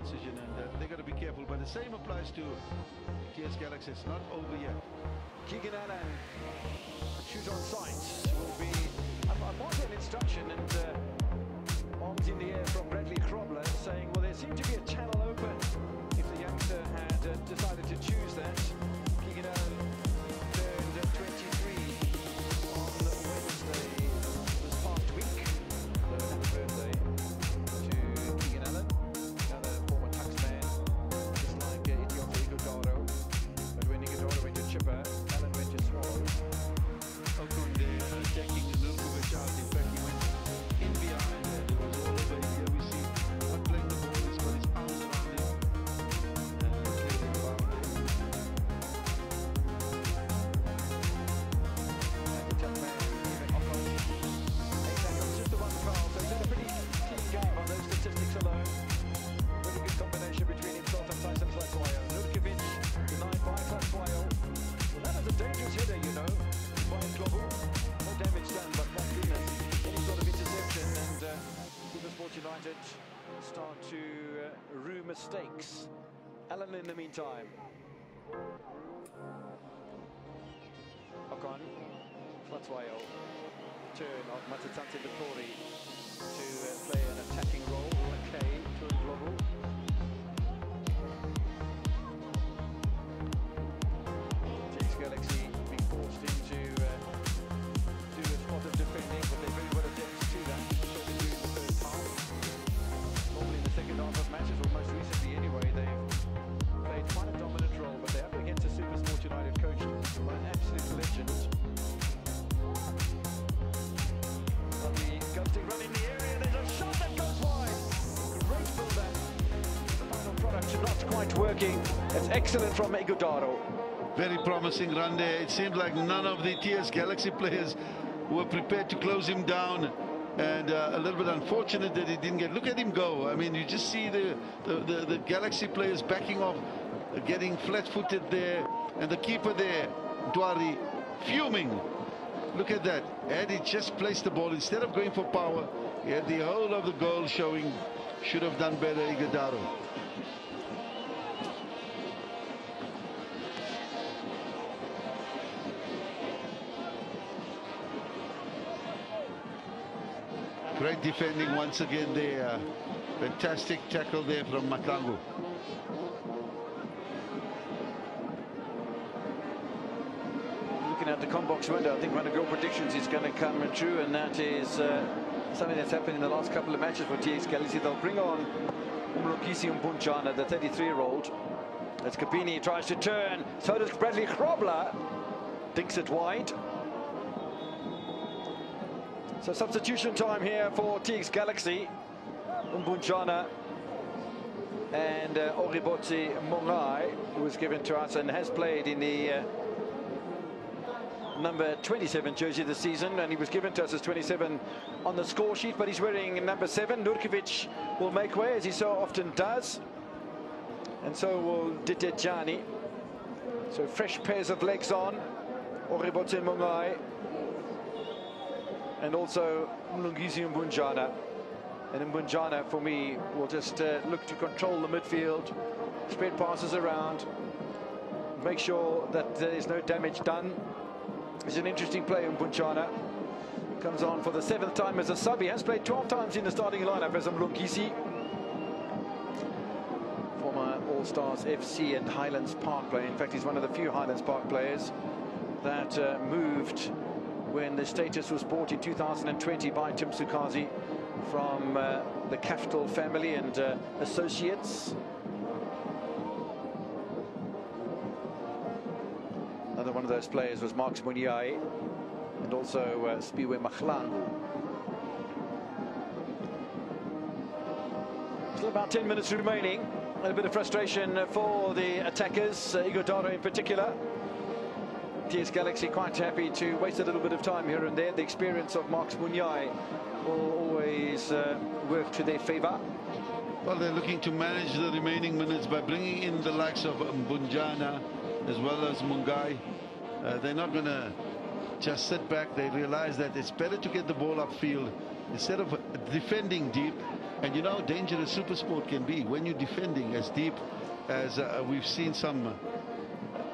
Transition, and uh, they got to be careful. But the same applies to TS Galaxy. It's not over yet. Keegan Allen, shoot on sight will be a, a modern instruction and uh, arms in the air from Bradley Grobler saying, well, there seemed to be a channel open if the youngster had uh, decided to choose that. Allen in the meantime. Okon, Hlatshwayo, turn of Matatansi Vittori to uh, play an attacking role. McKay to Global. Galaxy being forced into uh, do a spot of defending, but they very well adapted to that. So they do in the first half. Normally in the second half of matches, or most recently anyway, played quite a dominant role, but they're up against a Super Sport United coached by an absolute legend. Lovely gusting run in the area. There's a shot that goes wide. Great build-up. The final product not quite working. It's excellent from Ighodaro. Very promising run there. It seemed like none of the TS Galaxy players were prepared to close him down. And uh, a little bit unfortunate that he didn't get. Look at him go. I mean, you just see the, the, the, the Galaxy players backing off, getting flat footed there. And the keeper there, Ntwari, fuming. Look at that. He just placed the ball, instead of going for power, he had the whole of the goal showing should have done better, Ighodaro. Great defending once again there. Fantastic tackle there from Mahlangu. Looking at the Combox window, I think one of your predictions is going to come true, and that is uh, something that's happened in the last couple of matches for TS Galaxy. They'll bring on Mlungisi Mbunjana, the 33-year-old. As Capini tries to turn, so does Bradley Grobler. Dinks it wide. So substitution time here for TS Galaxy. Mbunjana and uh, Orebotse Mongae, who was given to us and has played in the uh, number 27 jersey this season, and he was given to us as 27 on the score sheet, but he's wearing number 7. Nurkovic will make way, as he so often does, and so will Dithejane. So fresh pairs of legs on. Orebotse Mongae. And also Mlungisi Mbunjana. And Mbunjana, for me, will just uh, look to control the midfield, spread passes around, make sure that there's no damage done. He's an interesting player, Mbunjana. Comes on for the seventh time as a sub. He has played 12 times in the starting lineup as a Mlungisi. Former All-Stars FC and Highlands Park player. In fact, he's one of the few Highlands Park players that uh, moved when the status was bought in 2020 by Tim Sukazi from uh, the Capital family and uh, associates. Another one of those players was Marks Munyai and also uh, Spiwe. Still about 10 minutes remaining. A bit of frustration for the attackers, uh, Ighodaro in particular. TS Galaxy quite happy to waste a little bit of time here and there. The experience of Marks Munyai will always uh, work to their favour. Well, they're looking to manage the remaining minutes by bringing in the likes of Mbunjana as well as Mongae. Uh, they're not going to just sit back. They realize that it's better to get the ball upfield instead of defending deep. And you know how dangerous super sport can be when you're defending as deep as uh, we've seen some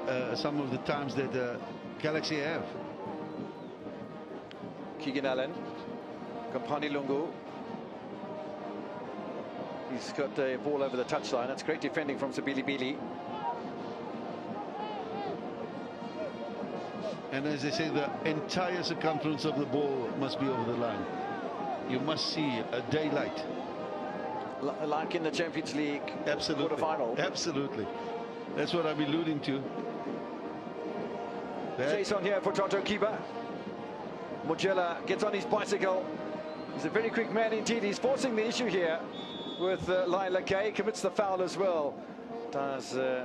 uh, some of the times that uh, Galaxy have. Keegan Allen, Gamphani Lungu. He's got the ball over the touchline. That's great defending from Sabili Bili. And as they say, the entire circumference of the ball must be over the line. You must see a daylight. L like in the Champions League Absolutely. quarterfinal. Absolutely. That's what I'm alluding to. That- Chase on here for Toto Kiba. Mojela gets on his bicycle. He's a very quick man indeed. He's forcing the issue here with uh, Lyle Lakay. Commits the foul as well. Does uh,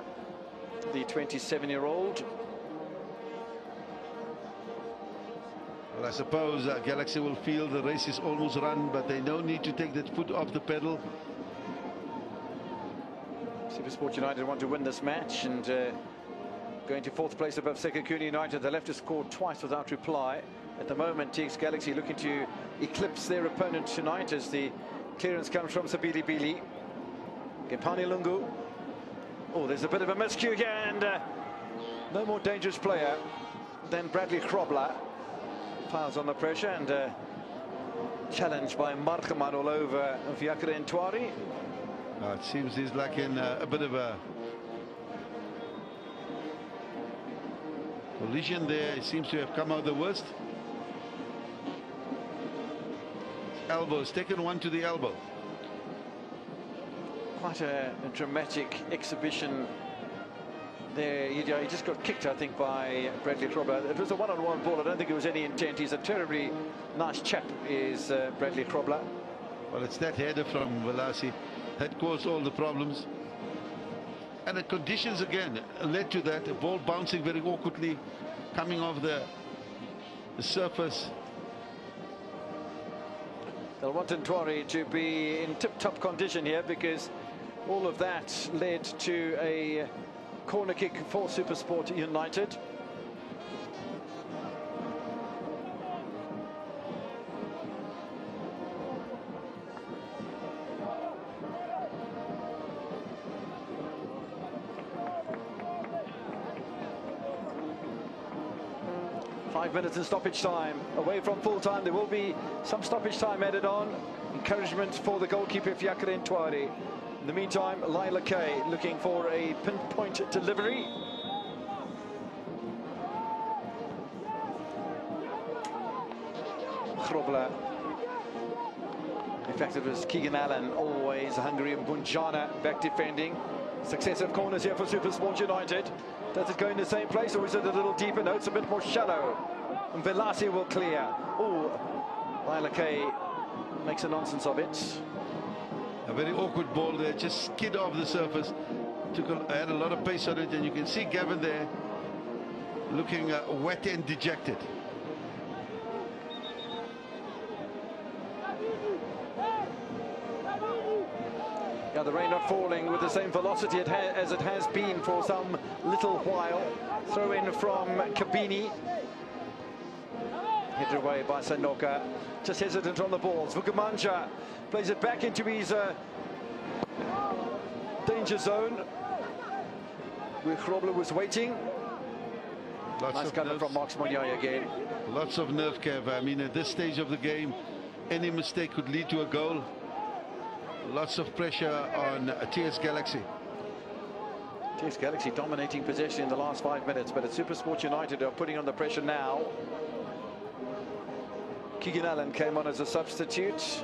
the 27-year-old. I suppose uh, Galaxy will feel the race is almost run, but they don't need to take that foot off the pedal. Supersport United want to win this match and uh, going to fourth place above Sekhukhune United. They left to score twice without reply. At the moment, TS Galaxy looking to eclipse their opponent tonight as the clearance comes from Sabili Bili. Gamphani Lungu. Oh, there's a bit of a miscue here and uh, no more dangerous player than Bradley Grobler. Piles on the pressure and uh, challenged by Margeman all over Fiacre Ntwari. Uh, it seems he's lacking uh, a bit of a collision there. It seems to have come out the worst. Elbow, he's taken one to the elbow. quite a, a dramatic exhibition there. He, he just got kicked, I think, by Bradley Grobler. It was a one-on-one ball. I don't think it was any intent. He's a terribly nice chap, is uh, Bradley Grobler. Well, it's that header from Velasi that caused all the problems. And the conditions again led to that. The ball bouncing very awkwardly, coming off the, the surface. They'll want Ntwari to be in tip-top condition here because all of that led to a corner kick for Supersport United. Five minutes in stoppage time. Away from full time, there will be some stoppage time added on. Encouragement for the goalkeeper Fiacre Ntwari. In the meantime, Lyle Lakay looking for a pinpoint delivery. Fact, it was Keegan Allen, always hungry, and Bunjana back defending. Successive corners here for Supersport United. Does it go in the same place or is it a little deeper? No, it's a bit more shallow. And Velasi will clear. Oh, Lyle Lakay makes a nonsense of it. Very awkward ball there, just skid off the surface. Took a, had a lot of pace on it, and you can see Gavin there looking uh, wet and dejected. Yeah, the rain not falling with the same velocity it as it has been for some little while. Throw in from Kabini. Hit away by Sanoka. Just hesitant on the balls. Dzvukamanja plays it back into his uh, danger zone. Where Grobler was waiting. Lots nice cover from Marks Munyai again. Lots of nerve, Kev. I mean, at this stage of the game, any mistake could lead to a goal. Lots of pressure on TS Galaxy. TS Galaxy dominating possession in the last five minutes, but it's Supersport United are putting on the pressure now. Keegan Allen came on as a substitute.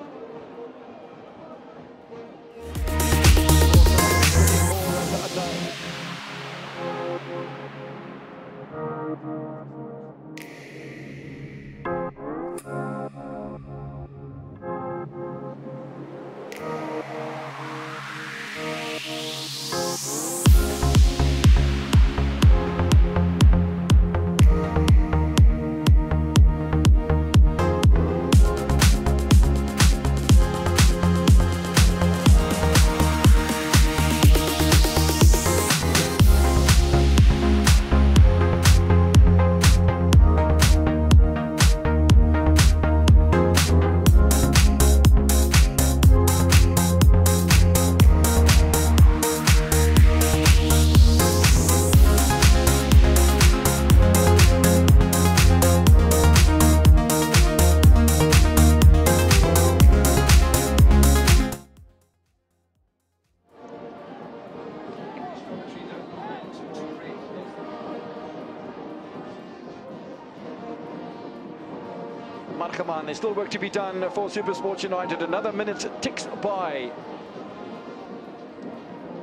Still work to be done for Supersport United. Another minute ticks by.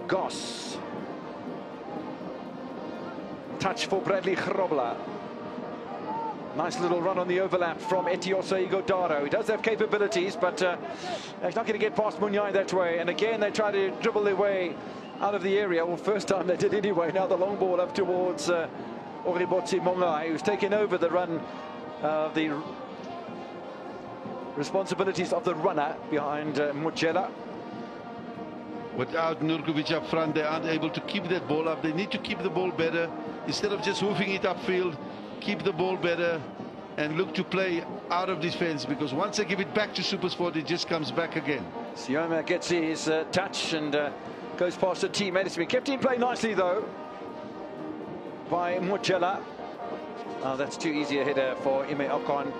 Goss. Touch for Bradley Grobler. Nice little run on the overlap from Etiosa Ighodaro. He does have capabilities, but uh, he's not going to get past Munyai that way. And again, they try to dribble their way out of the area. Well, first time they did anyway. Now the long ball up towards uh, Orebotse Mongae, who's taken over the run of the responsibilities of the runner behind uh. Without Nurkovic up front, they aren't able to keep that ball up. They need to keep the ball better. Instead of just hoofing it upfield, keep the ball better and look to play out of defense because once they give it back to Supersport, it just comes back again. Sioma gets his uh, touch and uh, goes past the teammate. It's been kept in play nicely, though, by Mojela. Oh, that's too easy a header for Ime Okon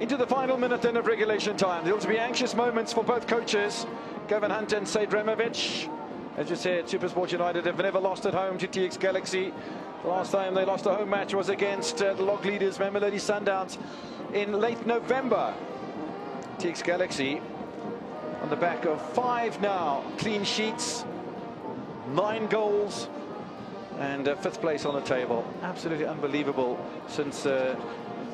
into the final minute then of regulation time. There will be anxious moments for both coaches, Gavin Hunt and Sead Ramovic. As you said, Supersport United have never lost at home to TS Galaxy. The last time they lost a home match was against uh, the log leaders, Mamelodi Sundowns, in late November. TS Galaxy on the back of five now clean sheets, nine goals, and uh, fifth place on the table. Absolutely unbelievable since uh,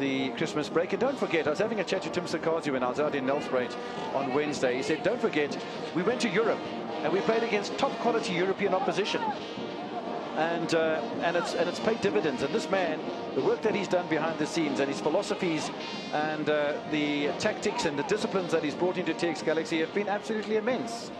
the Christmas break. And don't forget, I was having a chat to Tim Sukazi when I was out in Nelspruit on Wednesday. He said, don't forget, we went to Europe and we played against top quality European opposition. And uh, and it's and it's paid dividends. And this man, the work that he's done behind the scenes and his philosophies and uh, the tactics and the disciplines that he's brought into TS Galaxy have been absolutely immense.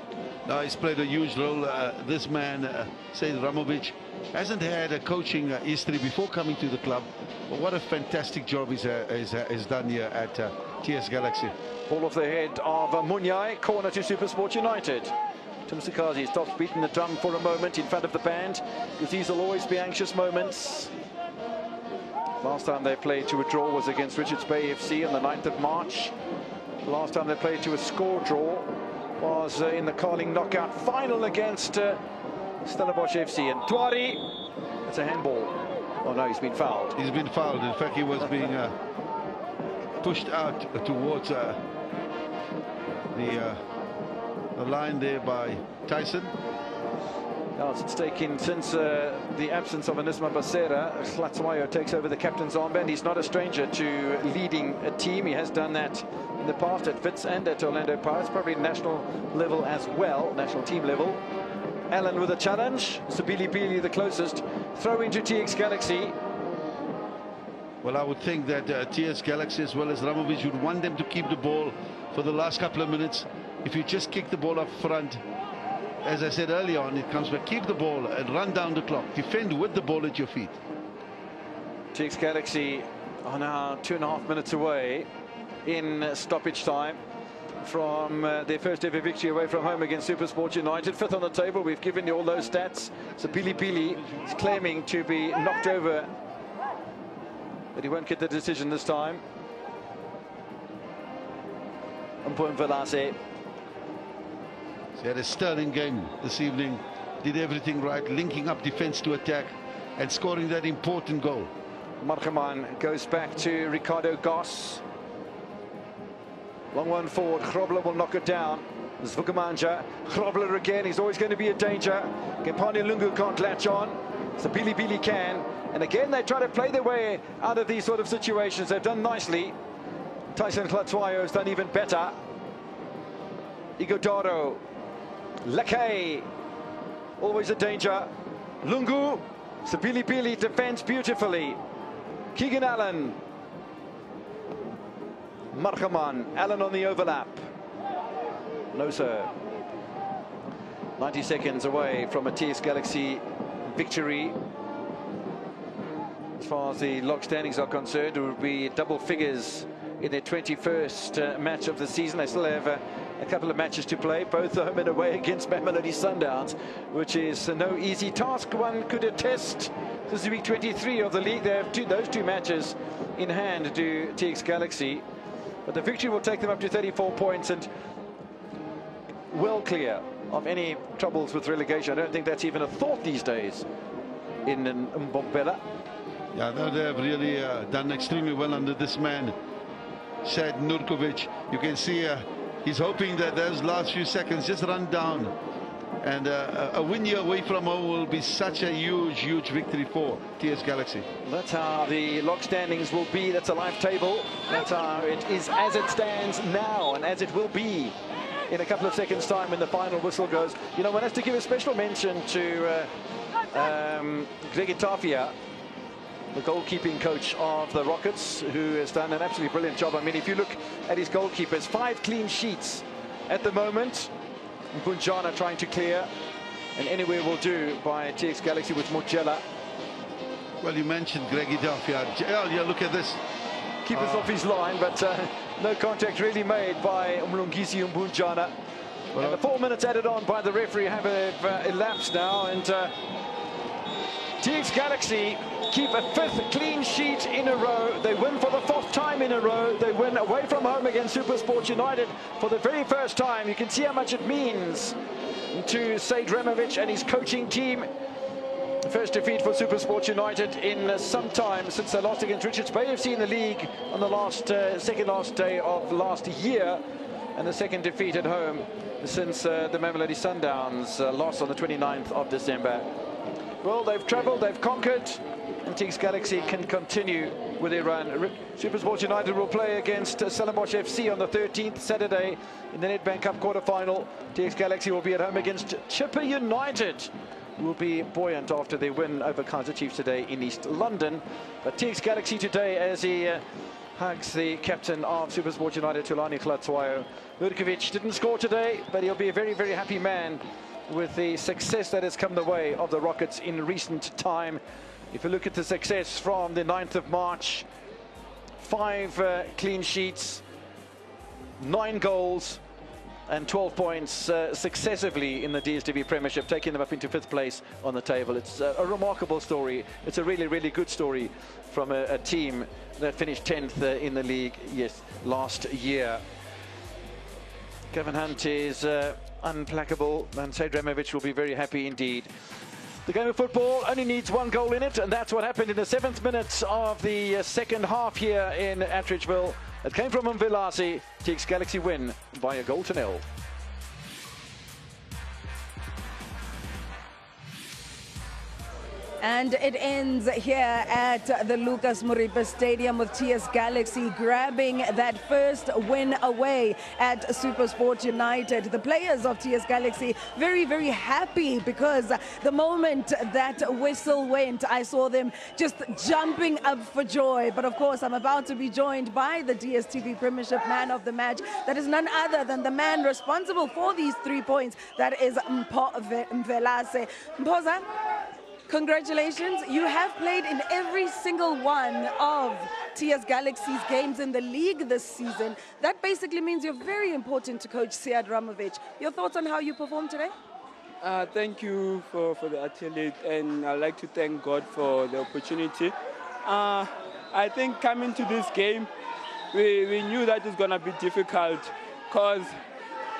Now he's played a huge role. Uh, this man, uh, Sead Ramovic, hasn't had a coaching uh, history before coming to the club. But what a fantastic job he's, uh, he's, uh, done here at uh, TS Galaxy. All of the head of uh, Munyai, corner to Supersport United. Tim Sukazi stops beating the drum for a moment in front of the band, because these will always be anxious moments. Last time they played to a draw was against Richards Bay FC on the 9th of March. Last time they played to a score draw was uh, in the Carling knockout final against uh, Stellenbosch FC. And Ntwari, it's a handball. Oh no, he's been fouled. He's been fouled. In fact, he was being uh, pushed out towards uh, the, uh, the line there by Tyson. Now it's taken since uh, the absence of Onismor Bhasera. Hlatshwayo takes over the captain's armband. He's not a stranger to leading a team. He has done that in the past at Wits and at Orlando Pirates, probably national level as well, national team level. Allen with a challenge. Sabili Bili the closest. Throw into TS Galaxy. Well, I would think that uh, TS Galaxy as well as Ramovic would want them to keep the ball for the last couple of minutes. If you just kick the ball up front, as I said earlier on, it comes back, keep the ball and run down the clock. Defend with the ball at your feet. TS Galaxy are now two and a half minutes away in stoppage time from uh, their first ever victory away from home against Supersport United. Fifth on the table, we've given you all those stats. So Pili Pili is claiming to be knocked over, but he won't get the decision this time. Mpho Mvelase. He had a sterling game this evening, did everything right, linking up defense to attack and scoring that important goal. Margeman goes back to Ricardo Goss. Long one forward. Grobler will knock it down. Dzvukamanja. Grobler again. He's always going to be a danger. Gamphani Lungu can't latch on. So Pili Pili can. And again, they try to play their way out of these sort of situations. They've done nicely. Tyson Hlatshwayo has done even better. Ighodaro. Leke. Always a danger. Lungu. Sapili Pili defends beautifully. Keegan Allen. Margeman. Allen on the overlap. No, sir. 90 seconds away from a TS Galaxy victory. As far as the log standings are concerned, it would be double figures in their 21st uh, match of the season. They still have uh, a couple of matches to play, both home and away against Mamelodi Sundowns, which is uh, no easy task. One could attest this is week 23 of the league. They have two, those two matches in hand to TS Galaxy. But the victory will take them up to 34 points and well clear of any troubles with relegation. I don't think that's even a thought these days in, Mbombela. Yeah, they have really uh, done extremely well under this man, Said Nurkovic. You can see uh, he's hoping that those last few seconds just run down. And uh, a win here away from home will be such a huge, huge victory for TS Galaxy. That's how the log standings will be. That's a live table. That's how it is as it stands now and as it will be in a couple of seconds' time when the final whistle goes. You know, one has to give a special mention to uh, um, Gregi Tafia, the goalkeeping coach of the Rockets, who has done an absolutely brilliant job. I mean, if you look at his goalkeepers, five clean sheets at the moment. Mbunjana trying to clear, and anywhere will do by TS Galaxy with Mojela. Well, you mentioned Greggy Tafia. Oh, yeah, look at this. Keepers uh, off his line, but uh, no contact really made by Mlungisi Mbunjana. Well, and the four minutes added on by the referee have uh, elapsed now, and uh, TS Galaxy keep a fifth clean sheet in a row. They win for the fourth time in a row. They win away from home against Supersport United for the very first time. You can see how much it means to Sead Ramovic and his coaching team. First defeat for Supersport United in some time since they lost against Richards Bay FC in the league on the last uh, second last day of last year. And the second defeat at home since uh, the Mamelodi Sundowns uh, loss on the 29th of December. Well, they've travelled, they've conquered, TS Galaxy can continue with Iran. run. Supersport United will play against uh, FC on the 13th, Saturday, in the Nedbank Cup quarter-final. TS Galaxy will be at home against Chippa United, will be buoyant after their win over Kaizer Chiefs today in East London. But TS Galaxy today, as he uh, hugs the captain of Supersport United, Thulani Hlatshwayo. Nurkovic didn't score today, but he'll be a very, very happy man with the success that has come the way of the Rockets in recent time. If you look at the success from the 9th of March, five uh, clean sheets, nine goals, and 12 points uh, successively in the DSTV Premiership, taking them up into fifth place on the table. It's a, a remarkable story. It's a really, really good story from a, a team that finished 10th uh, in the league yes, last year. Gavin Hunt is uh, unplackable, and Ramovic will be very happy indeed. The game of football only needs one goal in it, and that's what happened in the seventh minute of the uh, second half here in Atteridgeville. It came from Mvelase. TS Galaxy win by a goal to nil. And it ends here at the Lucas Moripe Stadium with TS Galaxy grabbing that first win away at Supersport United. The players of TS Galaxy very, very happy because the moment that whistle went, I saw them just jumping up for joy. But of course, I'm about to be joined by the DSTV Premiership Man of the Match. That is none other than the man responsible for these three points. That is Mpho Mvelase. Mphoza, Congratulations. You have played in every single one of TS Galaxy's games in the league this season. That basically means you're very important to coach Sead Ramovic. Your thoughts on how you performed today? Uh, thank you for, for the athlete, and I'd like to thank God for the opportunity. Uh, I think coming to this game, we, we knew that it's going to be difficult because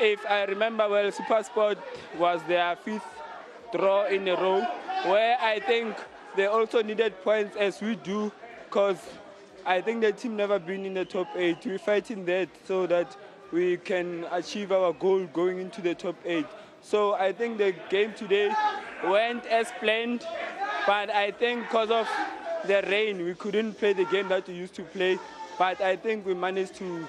if I remember well, Supersport was their fifth draw in a row where I think they also needed points as we do because I think the team never been in the top eight. We're fighting that so that we can achieve our goal going into the top eight. So I think the game today went as planned, but I think because of the rain, we couldn't play the game that we used to play. But I think we managed to,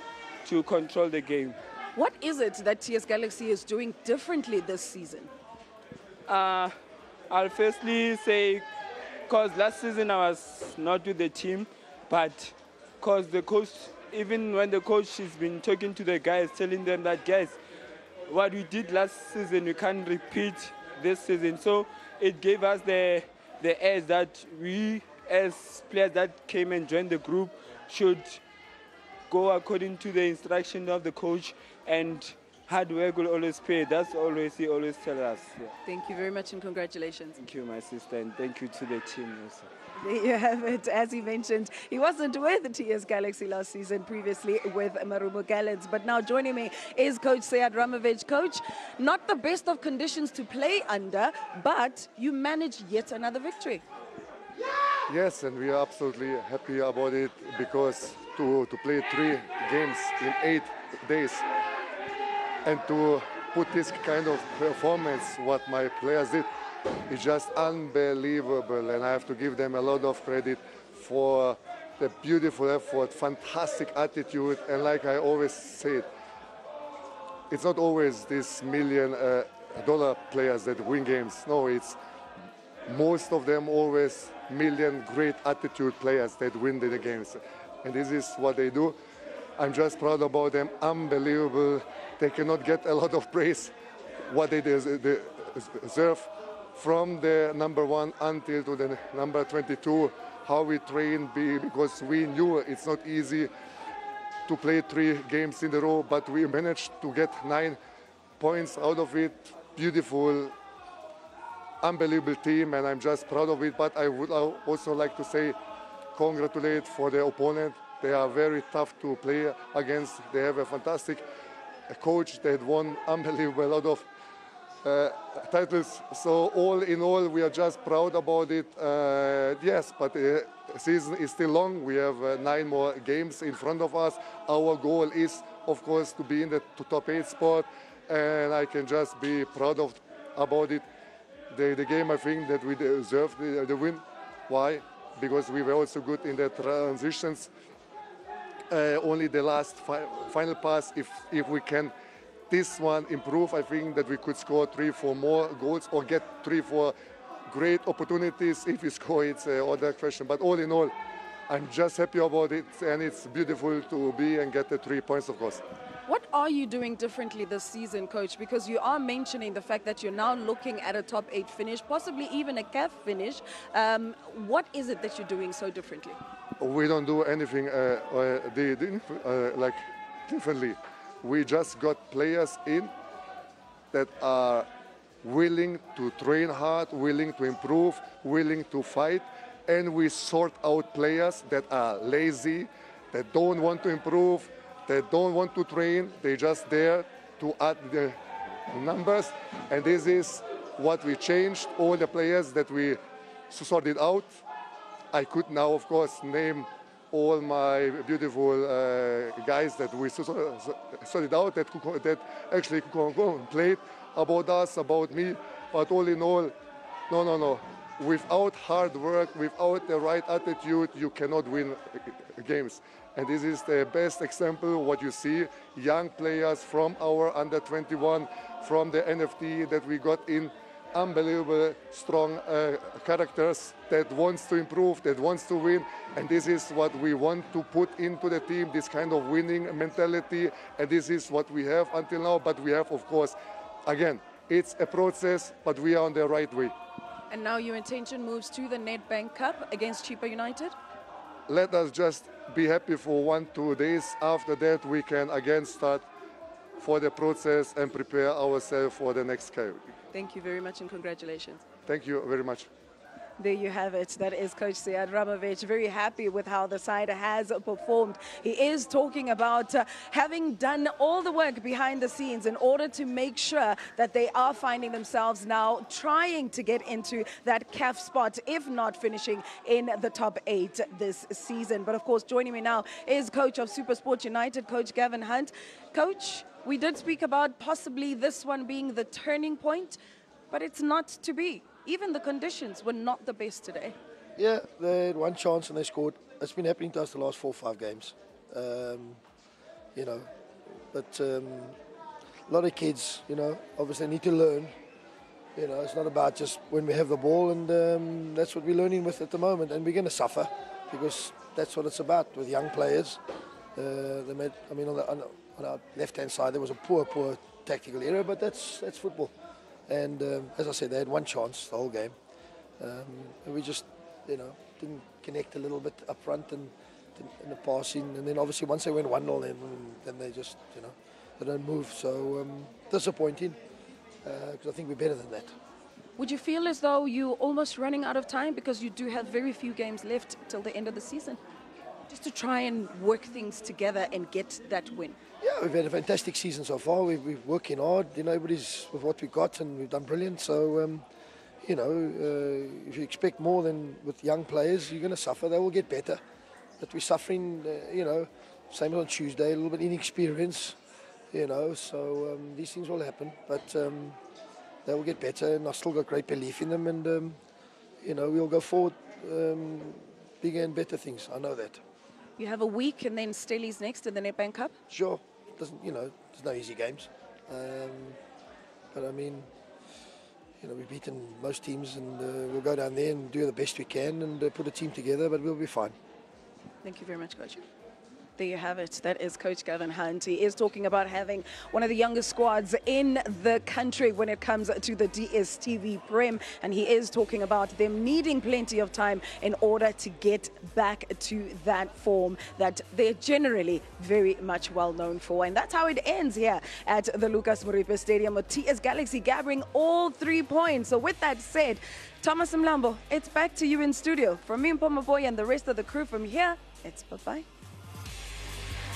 to control the game. What is it that TS Galaxy is doing differently this season? Uh, I'll firstly say, because last season I was not with the team, but because the coach, even when the coach has been talking to the guys, telling them that, guys, what we did last season, we can't repeat this season. So it gave us the, the edge that we, as players that came and joined the group, should go according to the instruction of the coach and hard work will always pay. That's always he always tell us. Yeah. Thank you very much and congratulations. Thank you, my sister, and thank you to the team also. There you have it. As he mentioned, he wasn't with the TS Galaxy last season, previously with Marumo Gallants. But now joining me is Coach Sead Ramovic. Coach, not the best of conditions to play under, but you managed yet another victory. Yes, and we are absolutely happy about it because to, to play three games in eight days and to put this kind of performance, what my players did, is just unbelievable. And I have to give them a lot of credit for the beautiful effort, fantastic attitude, and like I always said, it's not always these million uh, dollar players that win games. No, it's most of them always million great attitude players that win the games. And this is what they do. I'm just proud about them. Unbelievable they cannot get a lot of praise what they deserve from the number one until to the number 22 how we train because we knew it's not easy to play three games in a row but we managed to get nine points out of it. Beautiful unbelievable team and i'm just proud of it. But i would also like to say congratulate for the opponent. They are very tough to play against. They have a fantastic a coach that won unbelievable lot of uh, titles. So all in all, we are just proud about it. Uh, yes, but the season is still long. We have uh, nine more games in front of us. Our goal is, of course, to be in the top eight spot, and I can just be proud of about it. The, the game, I think that we deserve the, the win. Why? Because we were also good in the transitions uh, only the last fi final pass. If if we can this one improve, I think that we could score three, four more goals or get three, four great opportunities. If we score, it's another question. But all in all, I'm just happy about it, and it's beautiful to be and get the three points, of course. What are you doing differently this season, coach? Because you are mentioning the fact that you're now looking at a top eight finish, possibly even a CAF finish. Um, what is it that you're doing so differently? We don't do anything uh, uh, uh, like differently. We just got players in that are willing to train hard, willing to improve, willing to fight, and we sort out players that are lazy, that don't want to improve, that don't want to train. They're just there to add the numbers. And this is what we changed. All the players that we sorted out. I could now, of course, name all my beautiful uh, guys that we sorted out that, that actually played about us, about me. But all in all, no, no, no. without hard work, without the right attitude, you cannot win games. And this is the best example what you see, young players from our under 21, from the NFT that we got in, unbelievable strong uh, characters that wants to improve, that wants to win, and this is what we want to put into the team, this kind of winning mentality, and this is what we have until now, but we have, of course, again, it's a process, but we are on the right way. And now your intention moves to the Nedbank Cup against Chippa United? Let us just be happy for one, two days. After that, we can again start for the process and prepare ourselves for the next game. Thank you very much and congratulations. Thank you very much. There you have it. That is Coach Sead Ramovic. Very happy with how the side has performed. He is talking about uh, having done all the work behind the scenes in order to make sure that they are finding themselves now trying to get into that CAF spot, if not finishing in the top eight this season. But of course, joining me now is coach of Supersport United, Coach Gavin Hunt. Coach, we did speak about possibly this one being the turning point, but it's not to be even the conditions were not the best today. Yeah, they had one chance and they scored. It's been happening to us the last four or five games. Um, you know, but um, a lot of kids, you know, obviously need to learn. You know, it's not about just when we have the ball, and um, that's what we're learning with at the moment. And we're going to suffer because that's what it's about with young players. Uh, they made, I mean, on, the, on, on our left-hand side there was a poor, poor tactical error, but that's that's football. And um, as I said, they had one chance the whole game. Um, we just, you know, didn't connect a little bit up front and in the passing. And then obviously once they went 1 0, then, then they just, you know, they don't move. So um, disappointing because uh, I think we're better than that. Would you feel as though you're almost running out of time because you do have very few games left till the end of the season? Just to try and work things together and get that win. Yeah, we've had a fantastic season so far. We've, we're working hard. You know, everybody's with what we've got, and we've done brilliant. So, um, you know, uh, if you expect more than with young players, you're going to suffer. They will get better. But we're suffering. Uh, you know, same as on Tuesday, a little bit inexperience. You know, so um, these things will happen, but um, they will get better. And I still got great belief in them, and um, you know, we'll go forward um, bigger and better things. I know that. You have a week, and then Stellies next in the Nedbank Cup. Sure doesn't, you know, there's no easy games. Um, but I mean, you know, we've beaten most teams, and uh, we'll go down there and do the best we can and uh, put a team together. But we'll be fine. Thank you very much, coach. There you have it. That is Coach Gavin Hunt. He is talking about having one of the youngest squads in the country when it comes to the DSTV Prem. And he is talking about them needing plenty of time in order to get back to that form that they're generally very much well known for. And that's how it ends here at the Lucas Moripe Stadium with TS Galaxy gathering all three points. So with that said, Thomas Mlambo, it's back to you in studio. From me, Mpoma Boy, and the rest of the crew from here, it's bye-bye.